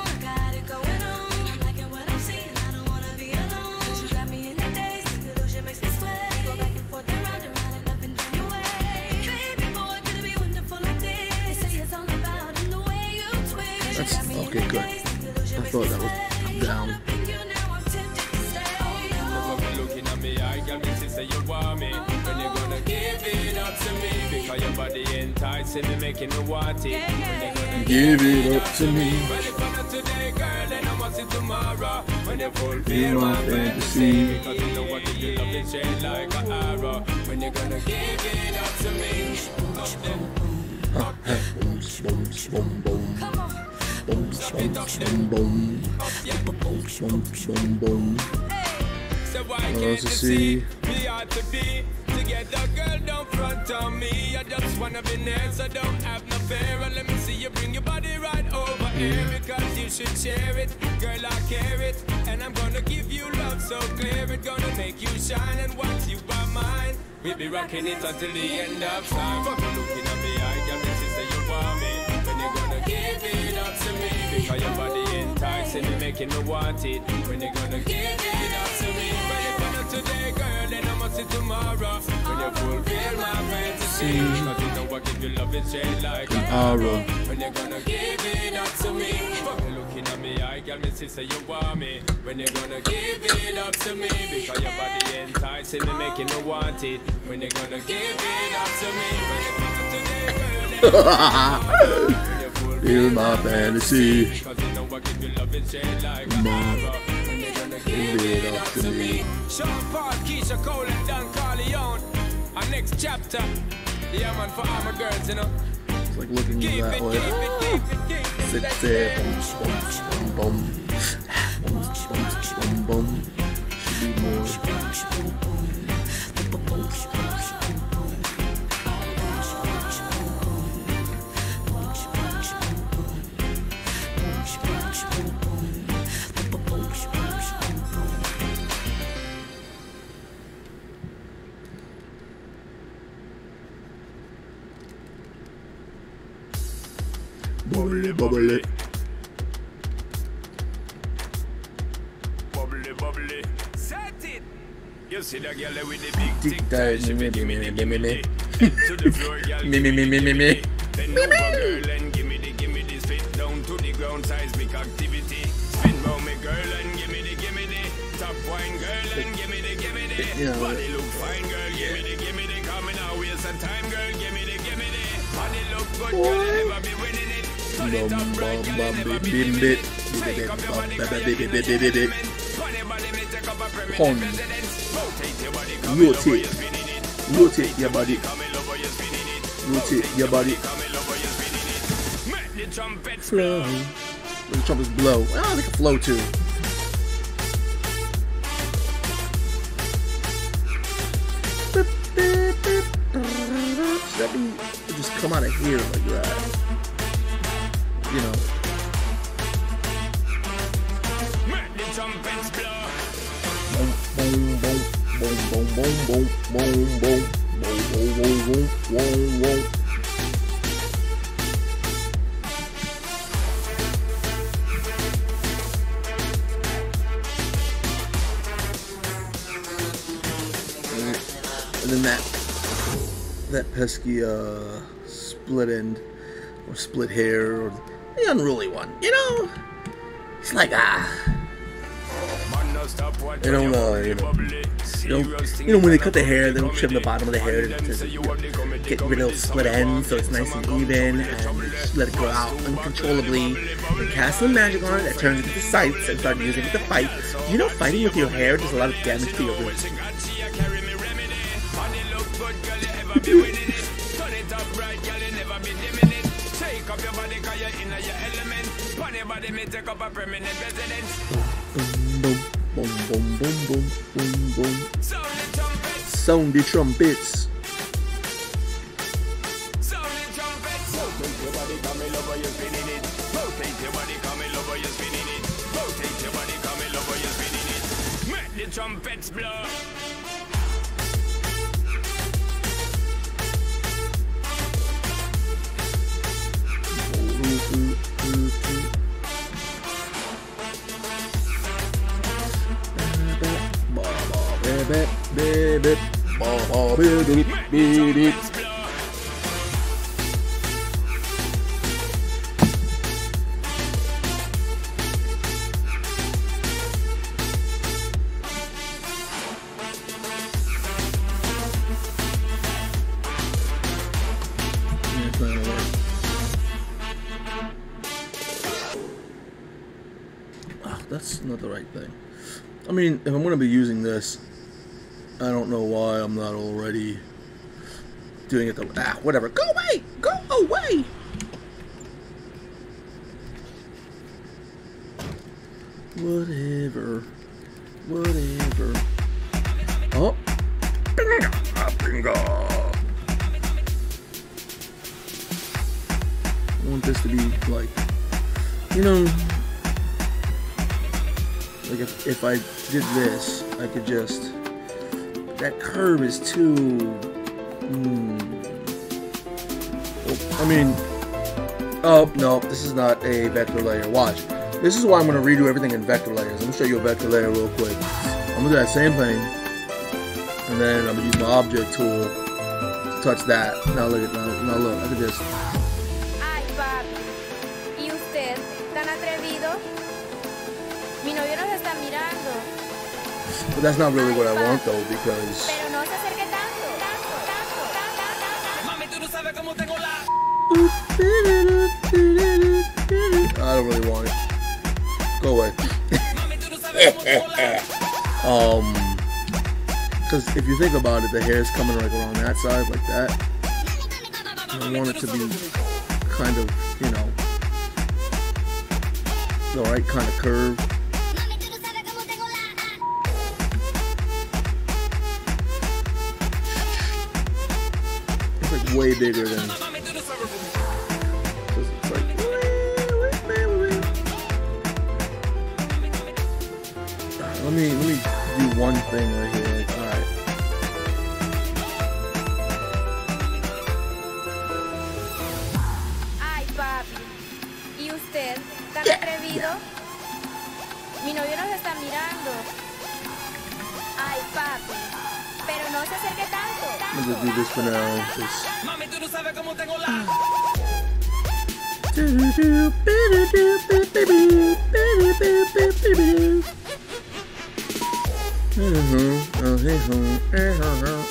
Me. Well, if not today, girl, then I must see tomorrow. When you fulfill my fantasy. it like an arrow. When you gonna give it up to me? Up. Come on. Boom, boom, boom. Boom, boom, boom. So why Well, can't to you see. see together, girl? Don't front on me. I just wanna be near, so don't have no fear. And let me see you bring your body right over here because you should share it, girl. I care it, and I'm gonna give you love so clear. It's gonna make you shine, and we'll be rocking it until the end of time. Fuck looking at me, I me say you want me. When you gonna give it up because your body enticing me, making me want it. When you gonna give it up to me? When you gonna today, girl, then I must see tomorrow. When you fulfill my fantasy, cause you know I give you love and shade like an Arrow. When you gonna give it up to me? Looking at me, I got me sister, you want me. When you gonna give it up to me? Because your body enticing me, making me want it. When you gonna give it up to me? When you today, girl, Feel my fantasy. You give you love and shade like a Mom. arrow. When you gonna give it up to me? Sean Paul, Keyshia Cole, and Don Corleon. Our next chapter. Yeah, man, for all my girls, you know. It's like looking Keep that it, way. keep it, keep it, keep it. Sit Let's there. go. Boom, boom, boom, boom. Boom, boom, boom. Should be more. Bubbly, bubbly. Bubbly, bubbly. Set it. You see that girl with the big Tic tic tac, tac, she me, fit me, me, me, me, me, me, me. me. To the floor, girl. Me, me, me, me, me, me. Bend over, girl, and give me the, give me the spit down to the ground, seismic activity. Spin round me, girl, and give me the, give me you know, Body look fine, girl. Give me the, give me the. Coming out, waste some time, girl. Give me the, give me the. Body look good, girl. Pong. Rotate. Rotate your body. Rotate your body. Flow. The trumpets blow. Ah, they can flow too. Let me just come out of here like that. Pesky uh, split end or split hair or the unruly one, you know, it's like ah, They don't, uh, you know, you know, you know when they cut the hair, they don't trim the bottom of the hair to you comedy, get rid of split ends so it's nice and even and let it grow out uncontrollably and cast some magic on it that turns it into sights and start using it to fight. You know fighting with your hair does a lot of damage to your roots. cause you're in your element. Pon your body, me take up a permanent residence. Boom, boom, boom, boom, boom, boom, boom. Sound the trumpets, Sound the trumpets. sound the trumpets. Rotate your body, come in over, you're spinning it. Rotate your body, come in over, you're spinning it. Rotate your body, come in over, you're spinning it. Make the trumpets blow. Ah, That's not the right thing. I mean, if I'm going to be using this, I don't know why I'm not already doing it the ah whatever. Go away, go away. Whatever, whatever. Oh, bingo, bingo. I want this to be like, you know, like if, if I did this, I could just. That curve is too. Hmm. I mean. Oh, no, this is not a vector layer. Watch. This is why I'm going to redo everything in vector layers. I'm to show you a vector layer real quick. I'm to do that same thing. And then I'm to use my object tool to touch that. Now look at now, now look. Look at this. Mi novio nos está mirando. But that's not really what I want though, because Pero no se acerque tanto. Tanto, tanto, tanto, tanto. Mami, tú no sabes cómo tengo la. I don't really want it. Go away. Mami, tú no sabes cómo tengo la. Um, because if you think about it, the hair's coming like along that side, like that. And I want it to be kind of, you know, the right kind of curve. Way bigger than. Let me let me do one thing right here. I'm gonna Let me just do this for now. Just... Mm-hmm. Oh, hey, ho. Ho, ho.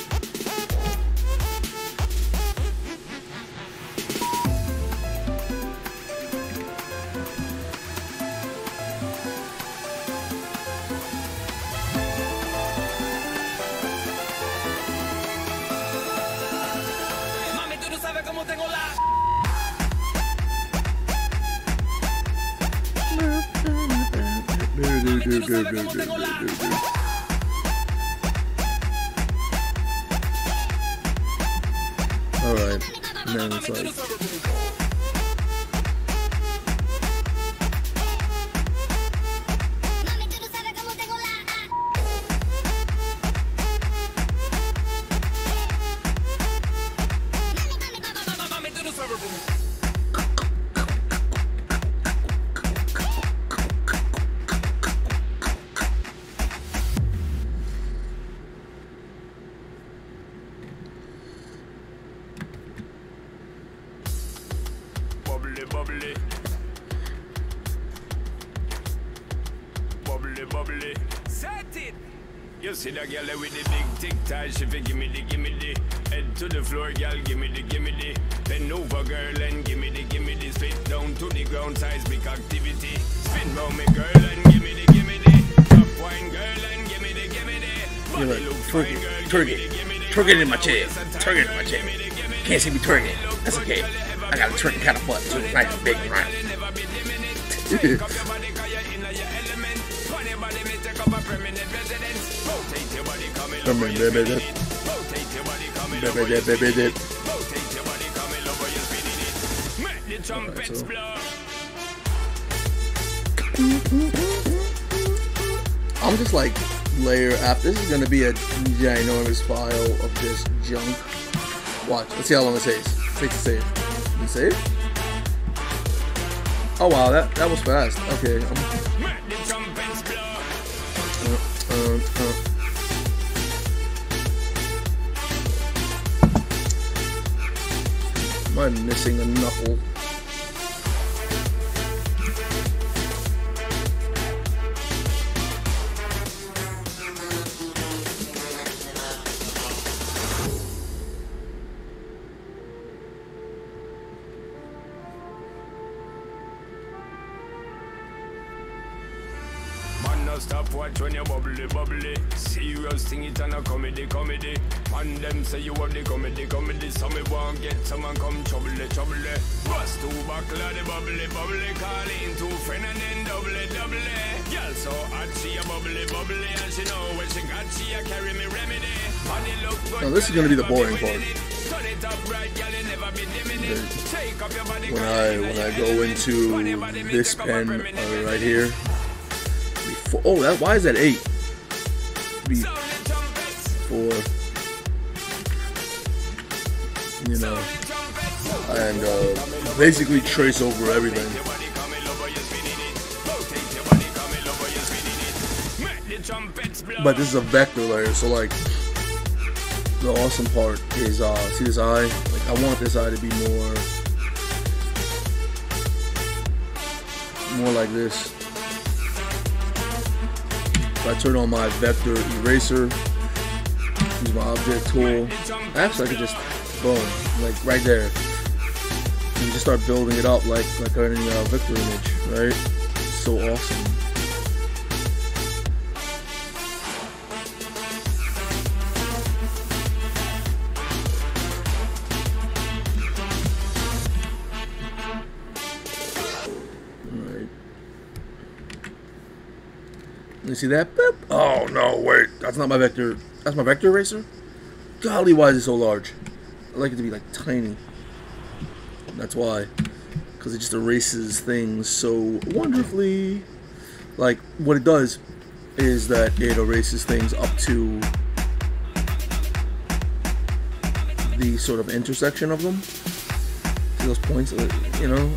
See me twerking. That's okay. I got a twerking kind of butt too. Big up up permanent residence. Rotate your body, come your baby, Baby, baby. Make the trumpets blow. I'm just like layer after. This is gonna be a ginormous file of just junk. Watch. Let's see how long it takes. Take the save. You save? Oh wow, that that was fast. Okay. I'm, pen uh, right here. Before, oh, that why is that eight? Be Sound the trumpets. four. You know, and uh, basically trace over everything. But this is a vector layer, so like the awesome part is uh see this eye? Like I want this eye to be more more like this. If I turn on my vector eraser, use my object tool. Actually I could just boom, like right there. And just start building it up like like any uh, vector image, right? So awesome. You see that? Boop. Oh no, wait. That's not my vector. That's my vector eraser? Golly, why is it so large? I like it to be like tiny. That's why. Because it just erases things so wonderfully. Like, what it does is that it erases things up to the sort of intersection of them. See those points, uh, you know?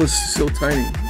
was so tiny.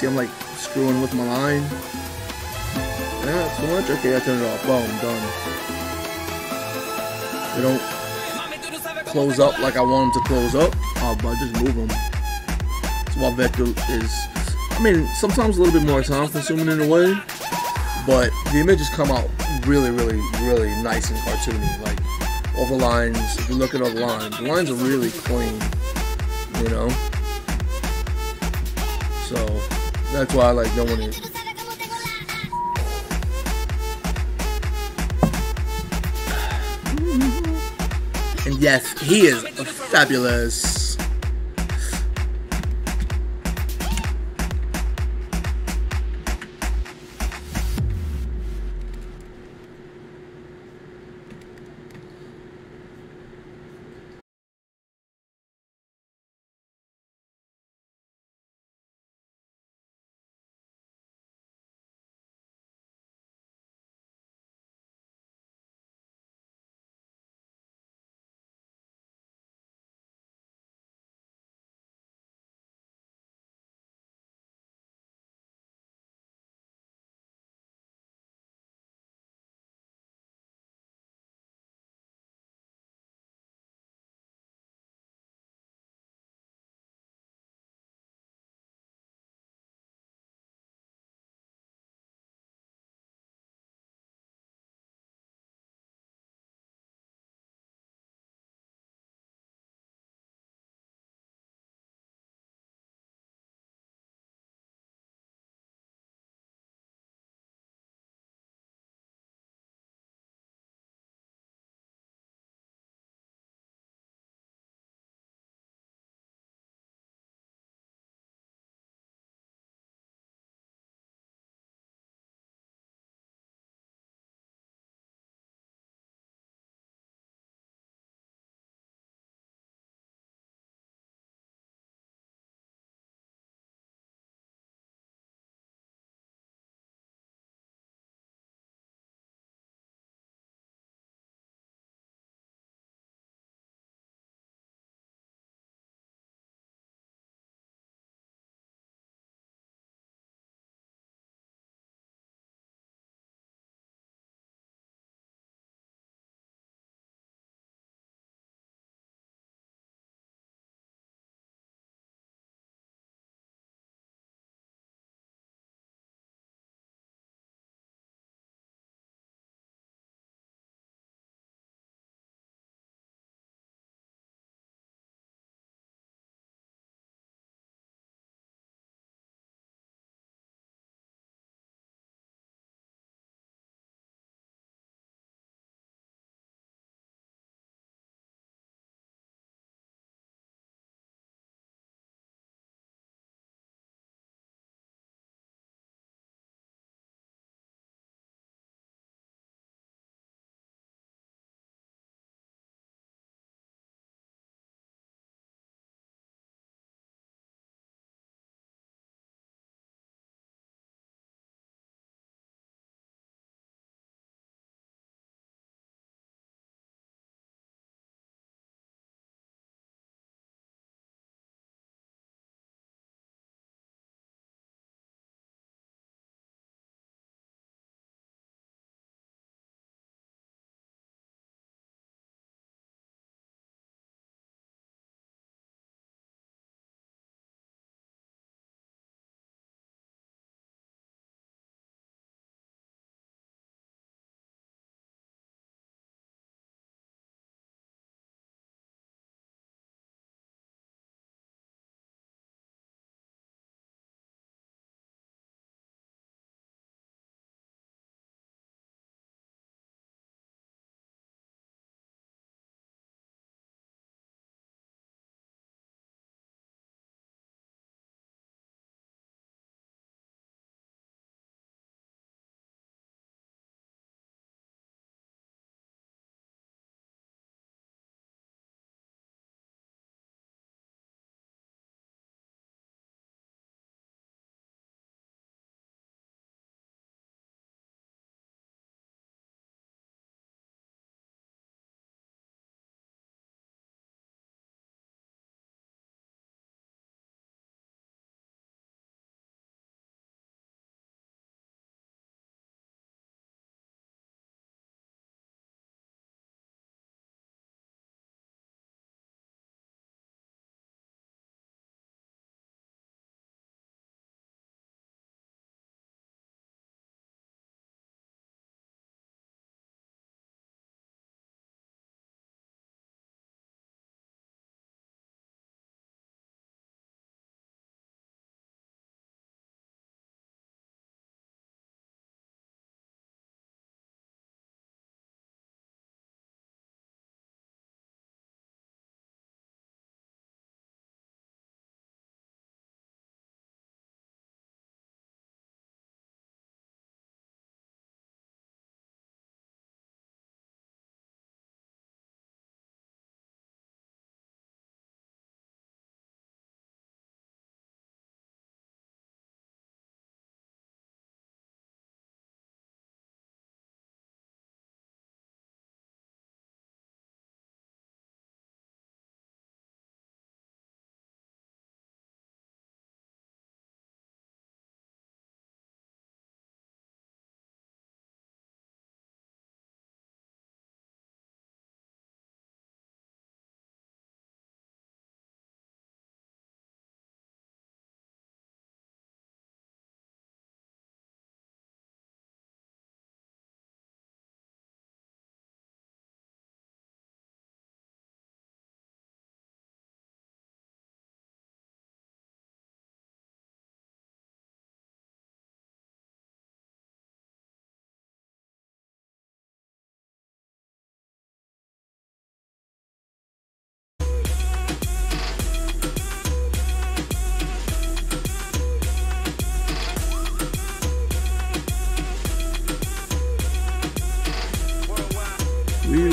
See, I'm like screwing with my line. Yeah, too much? Okay, I turn it off. Boom, done. They don't close up like I want them to close up. Oh, but I just move them. That's why vector is. I mean, sometimes a little bit more time consuming in a way, but the images come out really, really, really nice and cartoony. Like all the lines. If you look at all the lines, the lines are really clean. You know. That's why I like doing it. And yes, he is fabulous.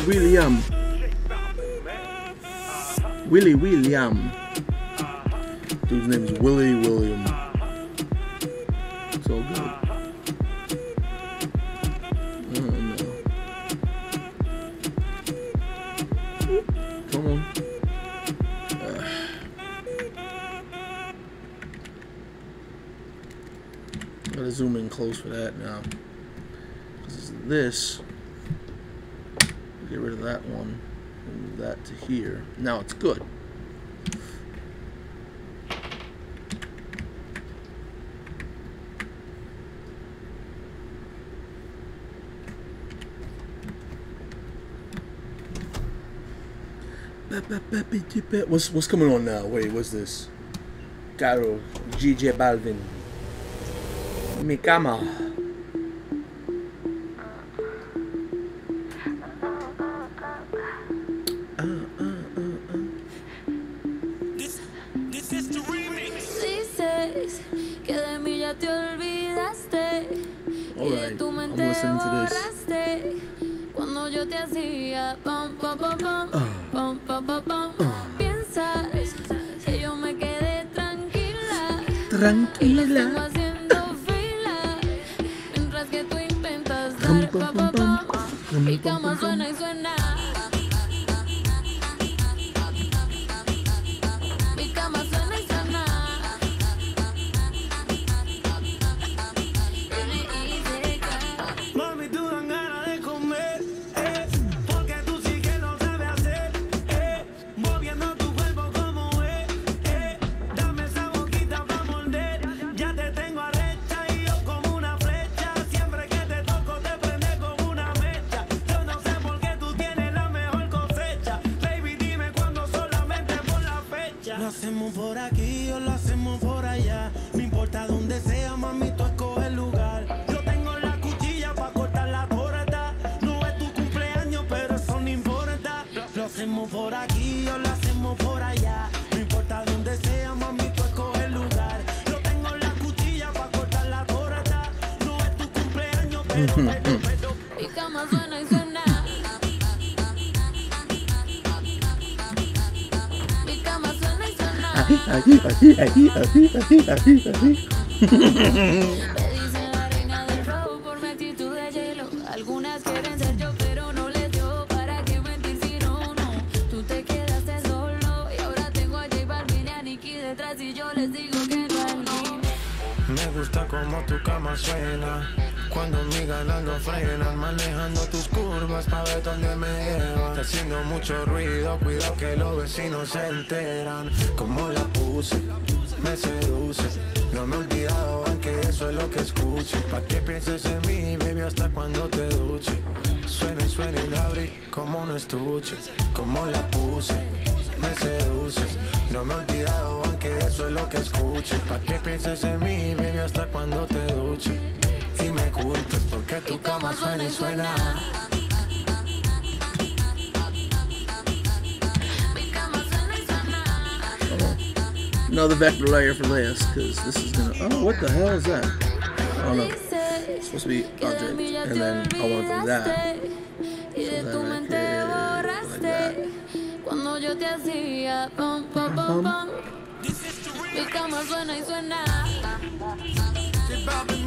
William. Willie William. Dude's name is Willie William. It's all good. No. Come on. Ugh. Gotta zoom in close for that now. this, get rid of that one, move that to here. Now it's good. What's what's coming on now? Wait, what's this? Caro, GJ Balvin. Mi yo me quedé tranquila. Tranquila. Que suena y suena. así, así, así, así, así, así, así. Mucho ruido Cuidado que los vecinos se enteran. Como la puse, me seduce. No me he olvidado aunque eso es lo que escuche. Pa' que pienses en mí, baby, hasta cuando te duche. Suena y suena y la abrí como un estuche. Como la puse, me seduces No me he olvidado aunque eso es lo que escuche. Pa' que pienses en mí, baby, hasta cuando te duche. Y me culpes porque tu cama suena y suena Another vector layer for this, because this is gonna. Oh, what the hell is that? Oh no, Dices supposed to be que de mí object, and then I want to do that. olvidaste uh-huh. y de So tu then I like borraste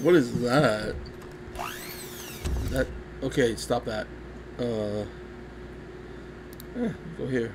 What is that? That okay? Stop that. Uh, eh, go here.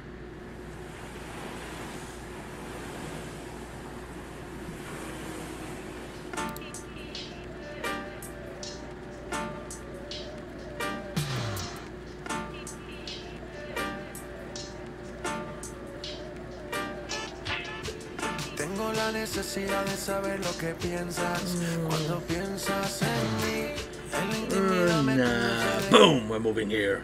La necesidad de saber lo que piensas mm. Cuando piensas en mí En la intimidad me nah. Boom! We're moving here.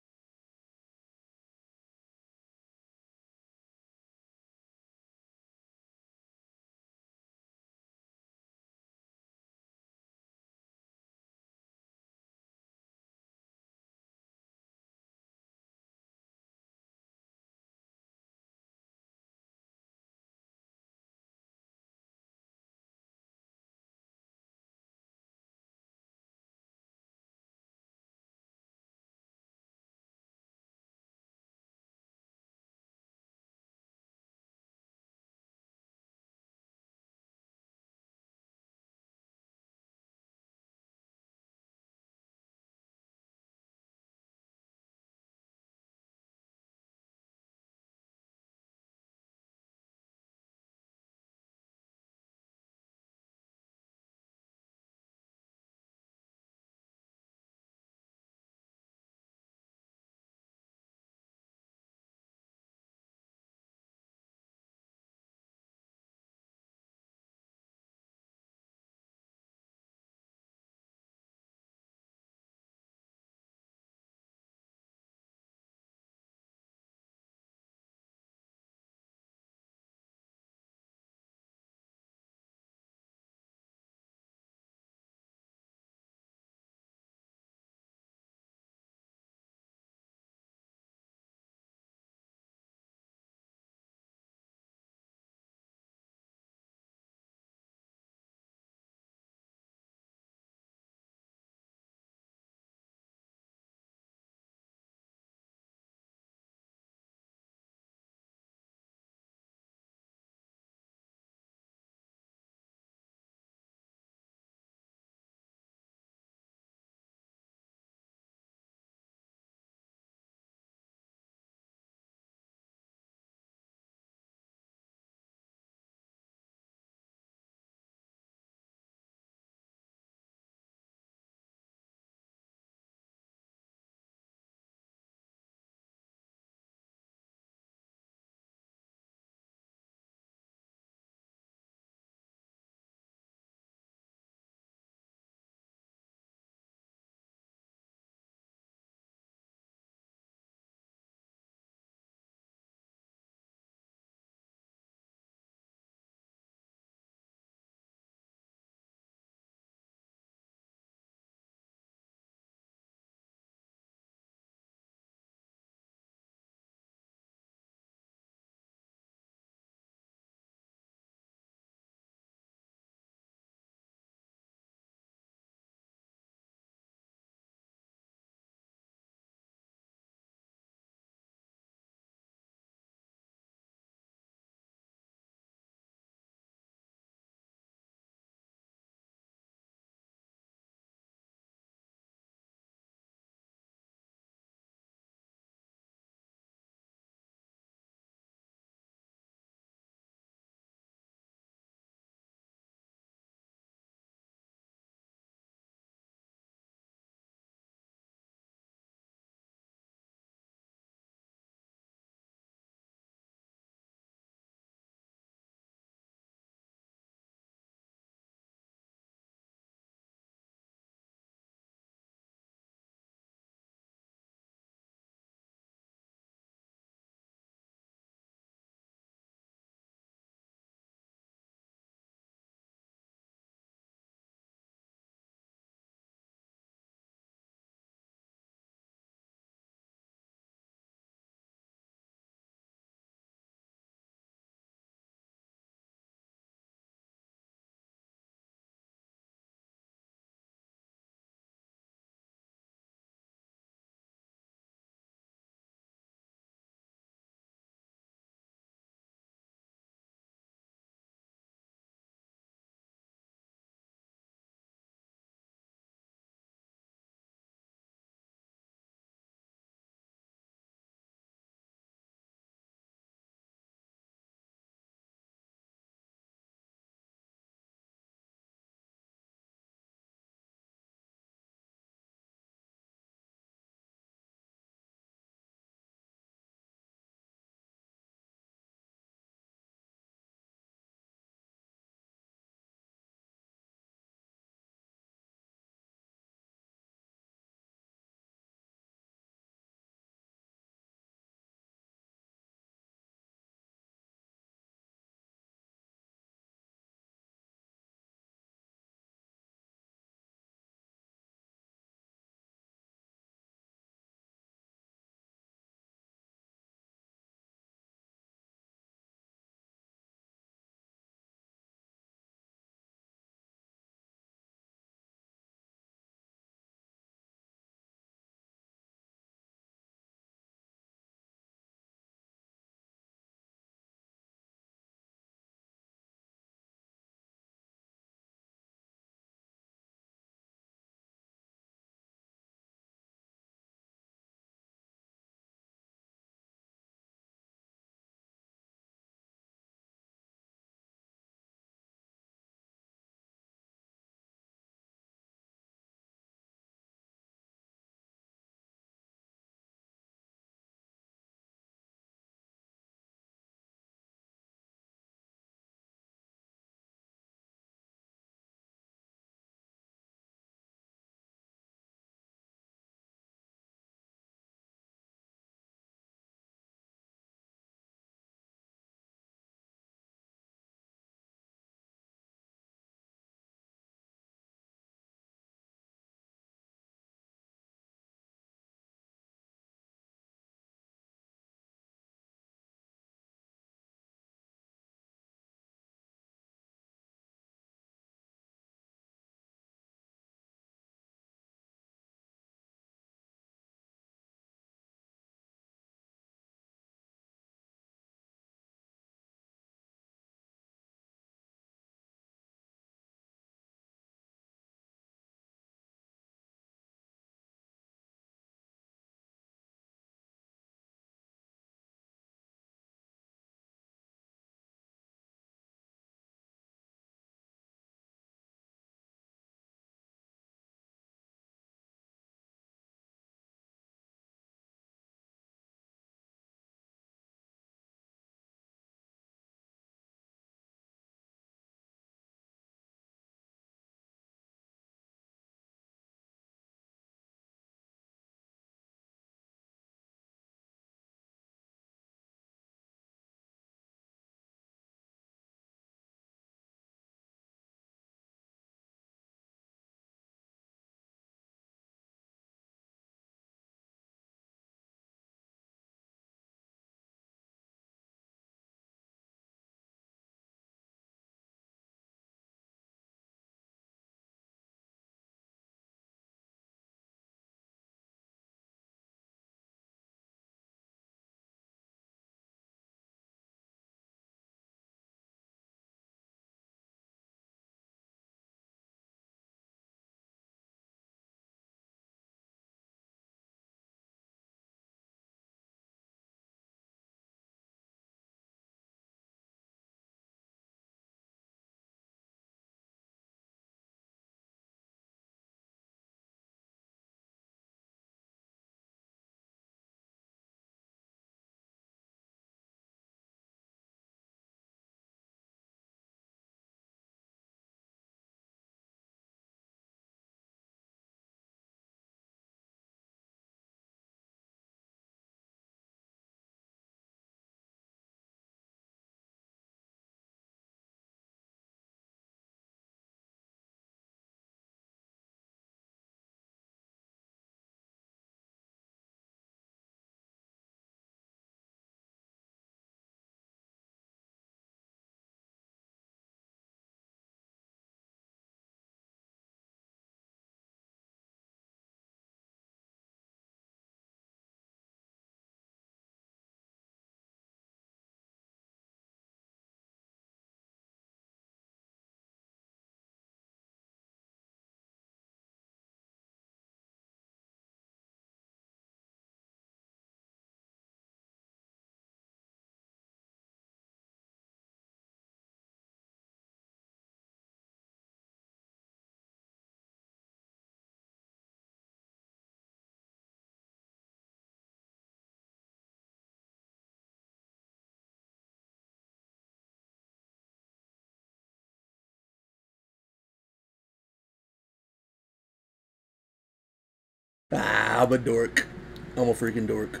Ah, I'm a dork. I'm a freaking dork.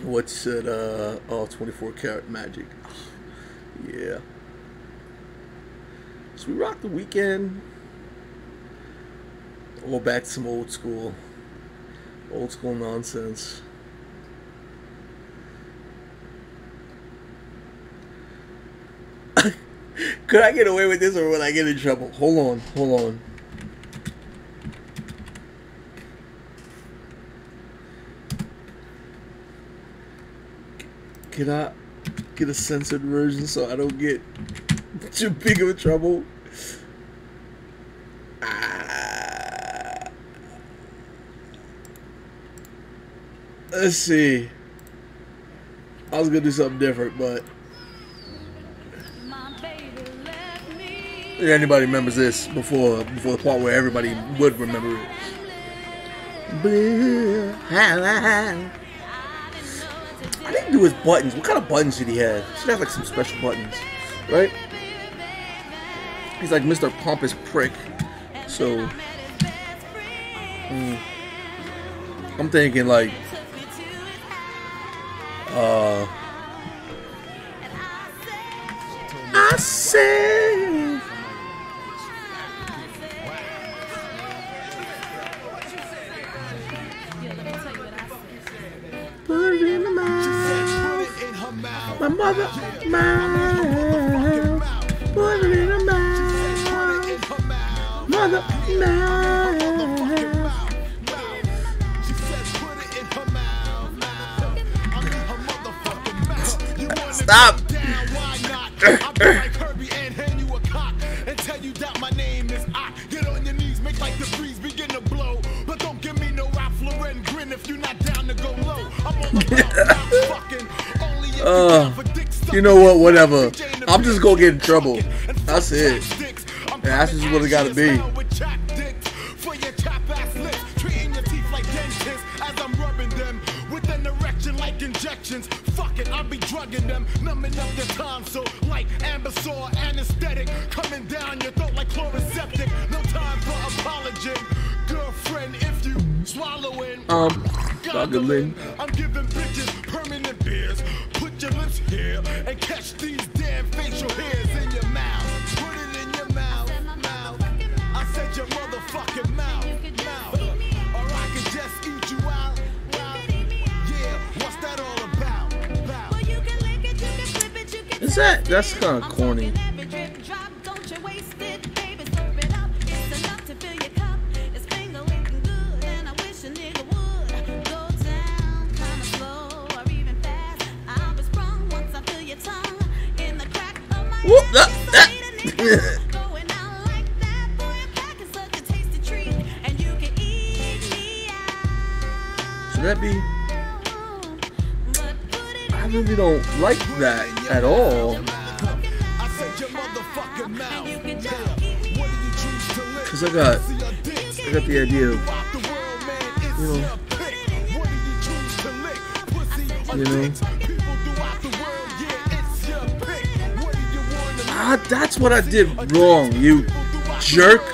What's it? Uh, oh, 24 karat magic. Yeah. So we rocked the weekend. Go back to some old school, old school nonsense. Could I get away with this or would I get in trouble? Hold on, hold on. Can I get a censored version so I don't get too big of a trouble? Ah. Let's see. I was gonna do something different, but anybody remembers this before before the part where everybody would remember it. Do his buttons. What kind of buttons did he have? He should have like some special buttons, right? He's like Mr. Pompous Prick. So, mm, I'm thinking like, uh, I say. Whatever. I'm just gonna get in trouble. That's it. that's just what it gotta be. Did wrong, you jerk.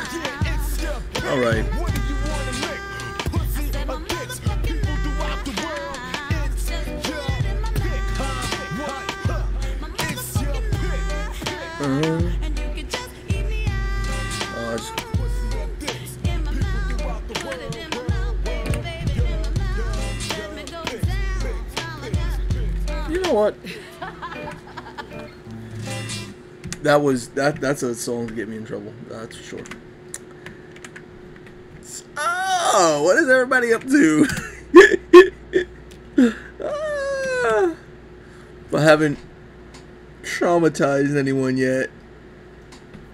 That was that. That's a song to get me in trouble. That's for sure. Oh, what is everybody up to? ah, I haven't traumatized anyone yet.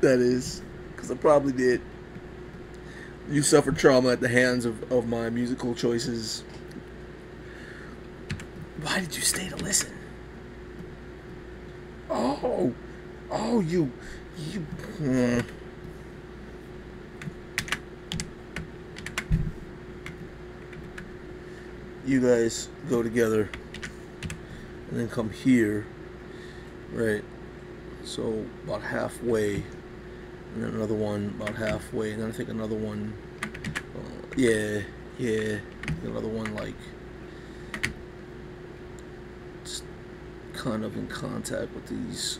That is, because I probably did. You suffered trauma at the hands of, of my musical choices. Why did you stay to listen? Oh, oh, you, you. hmm. You guys go together and then come here, right? So about halfway, and then another one about halfway, and then I think another one Yeah, yeah. Another one like kind of in contact with these.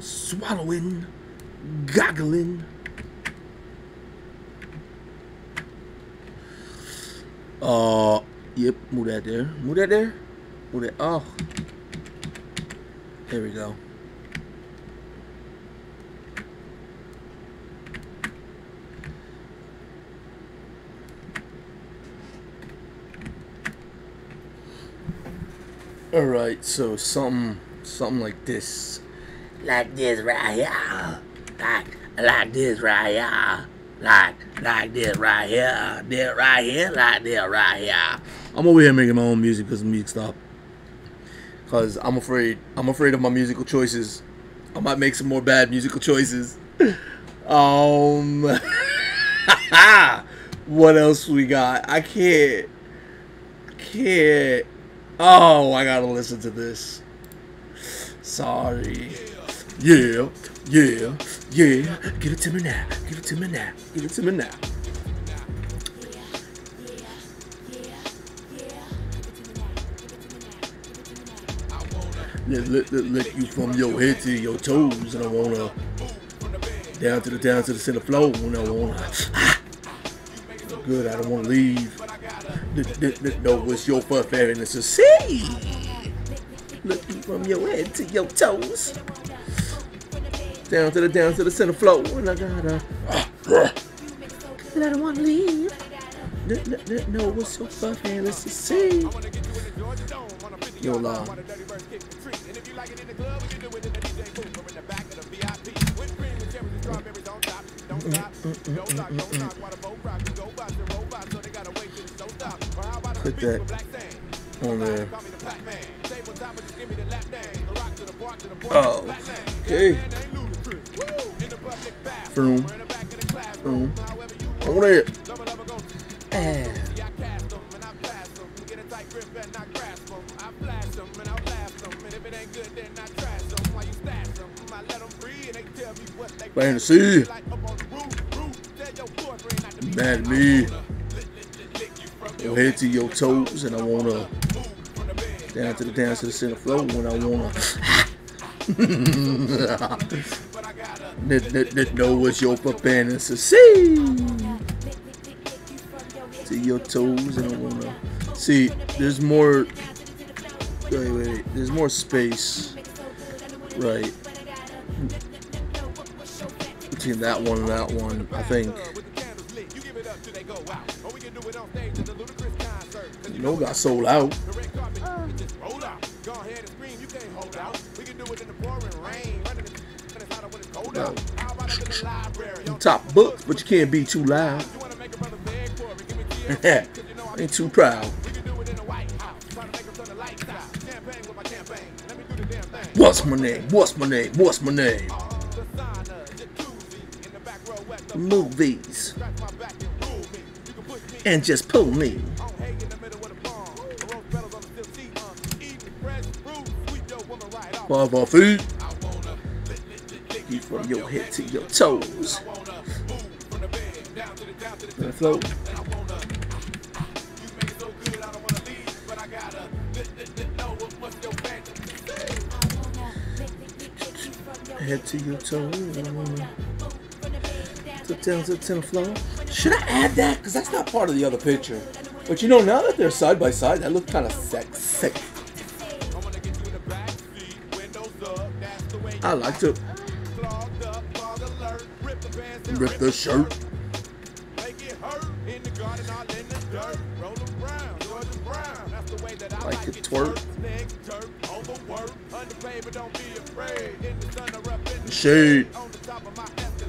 Swallowing, goggling. Uh, yep, move that there. Move that there. Move that. Oh, there we go. All right, so something, something like this, like this right here, like, like this right here, like, like this right here, this right here, like this right here. I'm over here making my own music because the music stopped. Cause I'm afraid, I'm afraid of my musical choices. I might make some more bad musical choices. um, what else we got? I can't, I can't. Oh, I gotta listen to this. Sorry. Yeah, yeah, yeah. Give it to me now. Give it to me now. Give it to me now. Let, let, let, let you from your head to your toes, and I wanna down to the down to the center floor, and I wanna. Ah. Good, I don't wanna leave. Know what's your fur fairness to see. Look you from your head to your toes. Down to the down to the center floor, and I gotta. Uh, and I don't leave. Let, let, let know what's your fur fairness to see. Yo, law. Put that on there. Oh, okay. Boom. Boom. On it. Ah. Sea. Mad me. Your head to your toes, and I wanna down to the down to the center floor when I wanna. Let know what's your fantasy. See to your toes, and I wanna see. There's more. Wait, wait. There's more space. Right. Between that one and that one, I think. No, got sold out. No. Uh. You top books, but you can't be too loud. Ain't too proud. What's my name? What's my name? What's my name? Movies. And just pull me. Five off feet. You from your head to your toes. Gonna float. Head to your toes. To down to the floor. Should I add that? Because that's not part of the other picture. But you know, now that they're side by side, that looks kind of sick. sick. I like to rip the shirt. Like to twerk. Shade.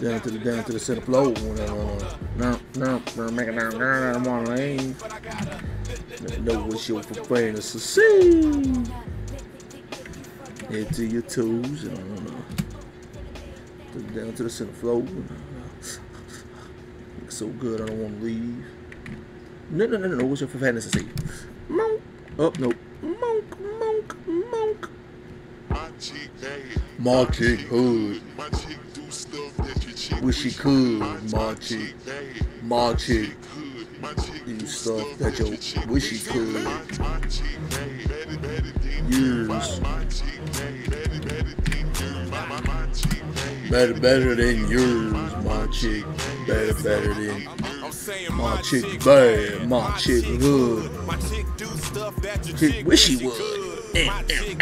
Down to the down to the center floor. No, no, no, make it down, down, down, one lane. Know what's your for fantasy. See. Head to your toes on. Uh, down to the center floor. It's so good, I don't want to leave. No, no, no, no, no. What's your fantasy? Monk. Oh, no. Monk, monk, monk. My chick bad. My chick hood. Wish she could. My chick. My chick. Could. My chick Do do stuff that your chick wish she could. My, my chick. Better, better than Yours. My, my chick. Better, better than yours. My, chick bad. Better, better than. My chick. Better, better than I'm saying my chick. Bad. My chick hood. My chick do stuff that your Chick chick wish she would. Chick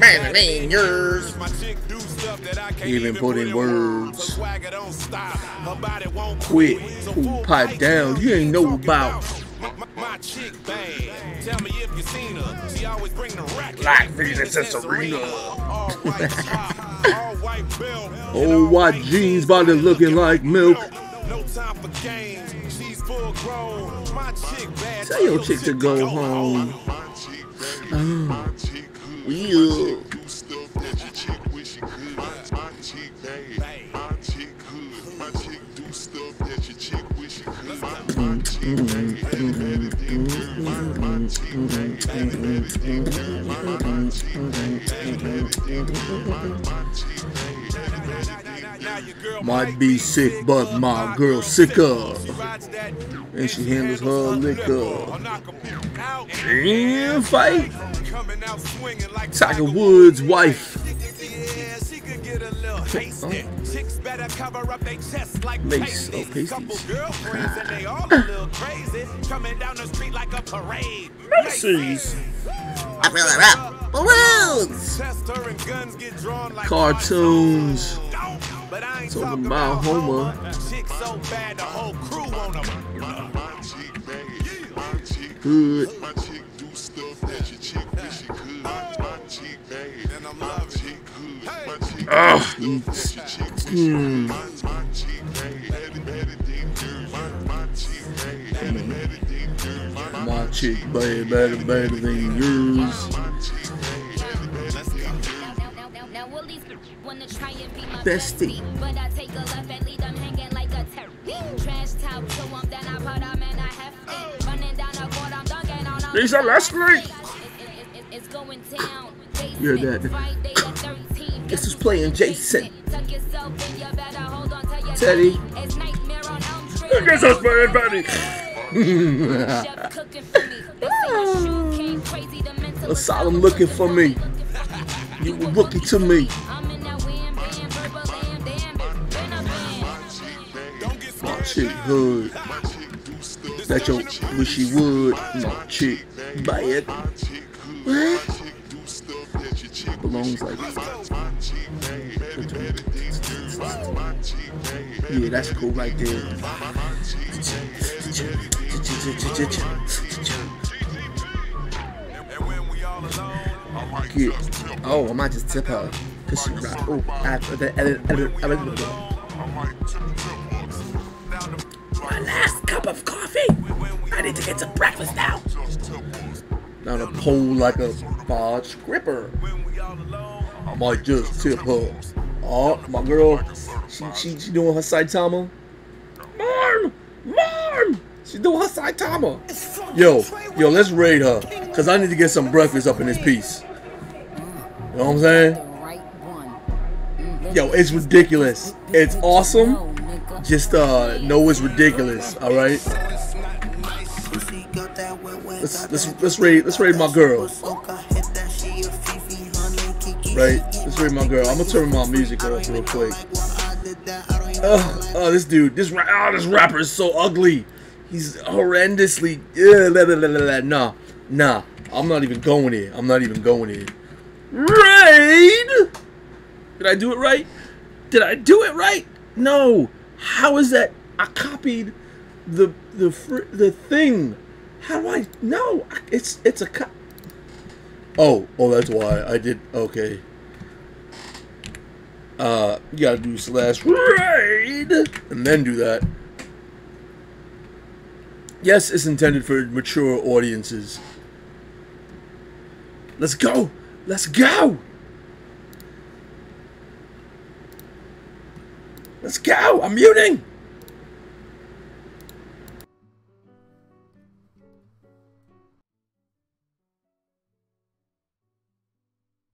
Better bad. yours. My chick do stuff that I can't Even put in words. Swagger don't stop. Her body won't Quit. Ooh, pipe down. You ain't know about. My, my, my chick bad. Tell me if you seen her. She always bring the racket. Like Venus and Serena. All white top, all white belt. Old white jeans, body looking like milk. No time for games. She's full grown. My chick bad. Tell your chick to go home. My chick bad. My chick do stuff that your chick wish she could. My, chick bad. My chick hood. My chick do stuff that your chick wish she could. My, chick bad. Better, than yours. My, chick bad. Better, than yours. My, chick bad. Better, than. My, my chick Might be sick, but my girl sicker. And she handles her liquor. I'll knock 'em out. And fight. Coming out swinging like Tiger Woods' wife. Yeah, she could get a little hasty. Chicks better cover up their chests like Mace, oh, pasties. pasties. Couple girlfriends and they all a ah. little crazy. Coming down the street like a parade. Macy's. I feel it up. Balloons. Test and guns get drawn like Cartoons. But I ain't Talking talking about about Homer. Homer. So bad the whole crew on them. My chick bad. My chick Good. My chick do stuff that your chick wish she could. My chick bad. And I'm My chick hood. My chick do stuff that your chick wish she mm. My, chick bad. Better, better than yours. My, my chick bad. Better, better than yours. My, My chick, baby, better, better than yours. and Bestie. But I take a left and leave them hanging like a. Trash talk to them, then I put them in a hefty. Running down the court, I'm dunking on them. Lisa Leslie. You're that. Friday the 13th. Guess who's playing Jason? Teddy. on Guess who's playing the mental Asylum looking for me. You were rookie to me. A My chick hood. That your wish she would. My chick bad. My Belongs like. Yeah, that's cool right there. Her. Oh, I might just tip her. Cause she right. Oh, I, edit, edit, edit, edit. The My last cup of coffee. I need to get some breakfast now. Down a pole like a barge alone. I might just tip her. Oh, my girl. She, she, she doing her Saitama. Mom! Mom! She doing her Saitama. Yo, yo, let's raid her. Cause I need to get some breakfast up in this piece. You know what I'm saying? Yo, it's ridiculous. It's awesome. Just uh know it's ridiculous, alright? Let's let's let's raid let's raid my girl. Right? Let's raid my girl. I'm gonna turn my music off real quick. Oh, oh this dude, this oh, this rapper is so ugly. He's horrendously yeah, la, la, la, la, nah, nah. I'm not even going here. I'm not even going here. Raid! Did I do it right? Did I do it right? No. How is that? I copied the the the thing. How do I know? It's it's a. Oh, oh, that's why I did. Okay. Uh, you gotta do slash raid and then do that. Yes, it's intended for mature audiences. Let's go. Let's go. Let's go. I'm muting.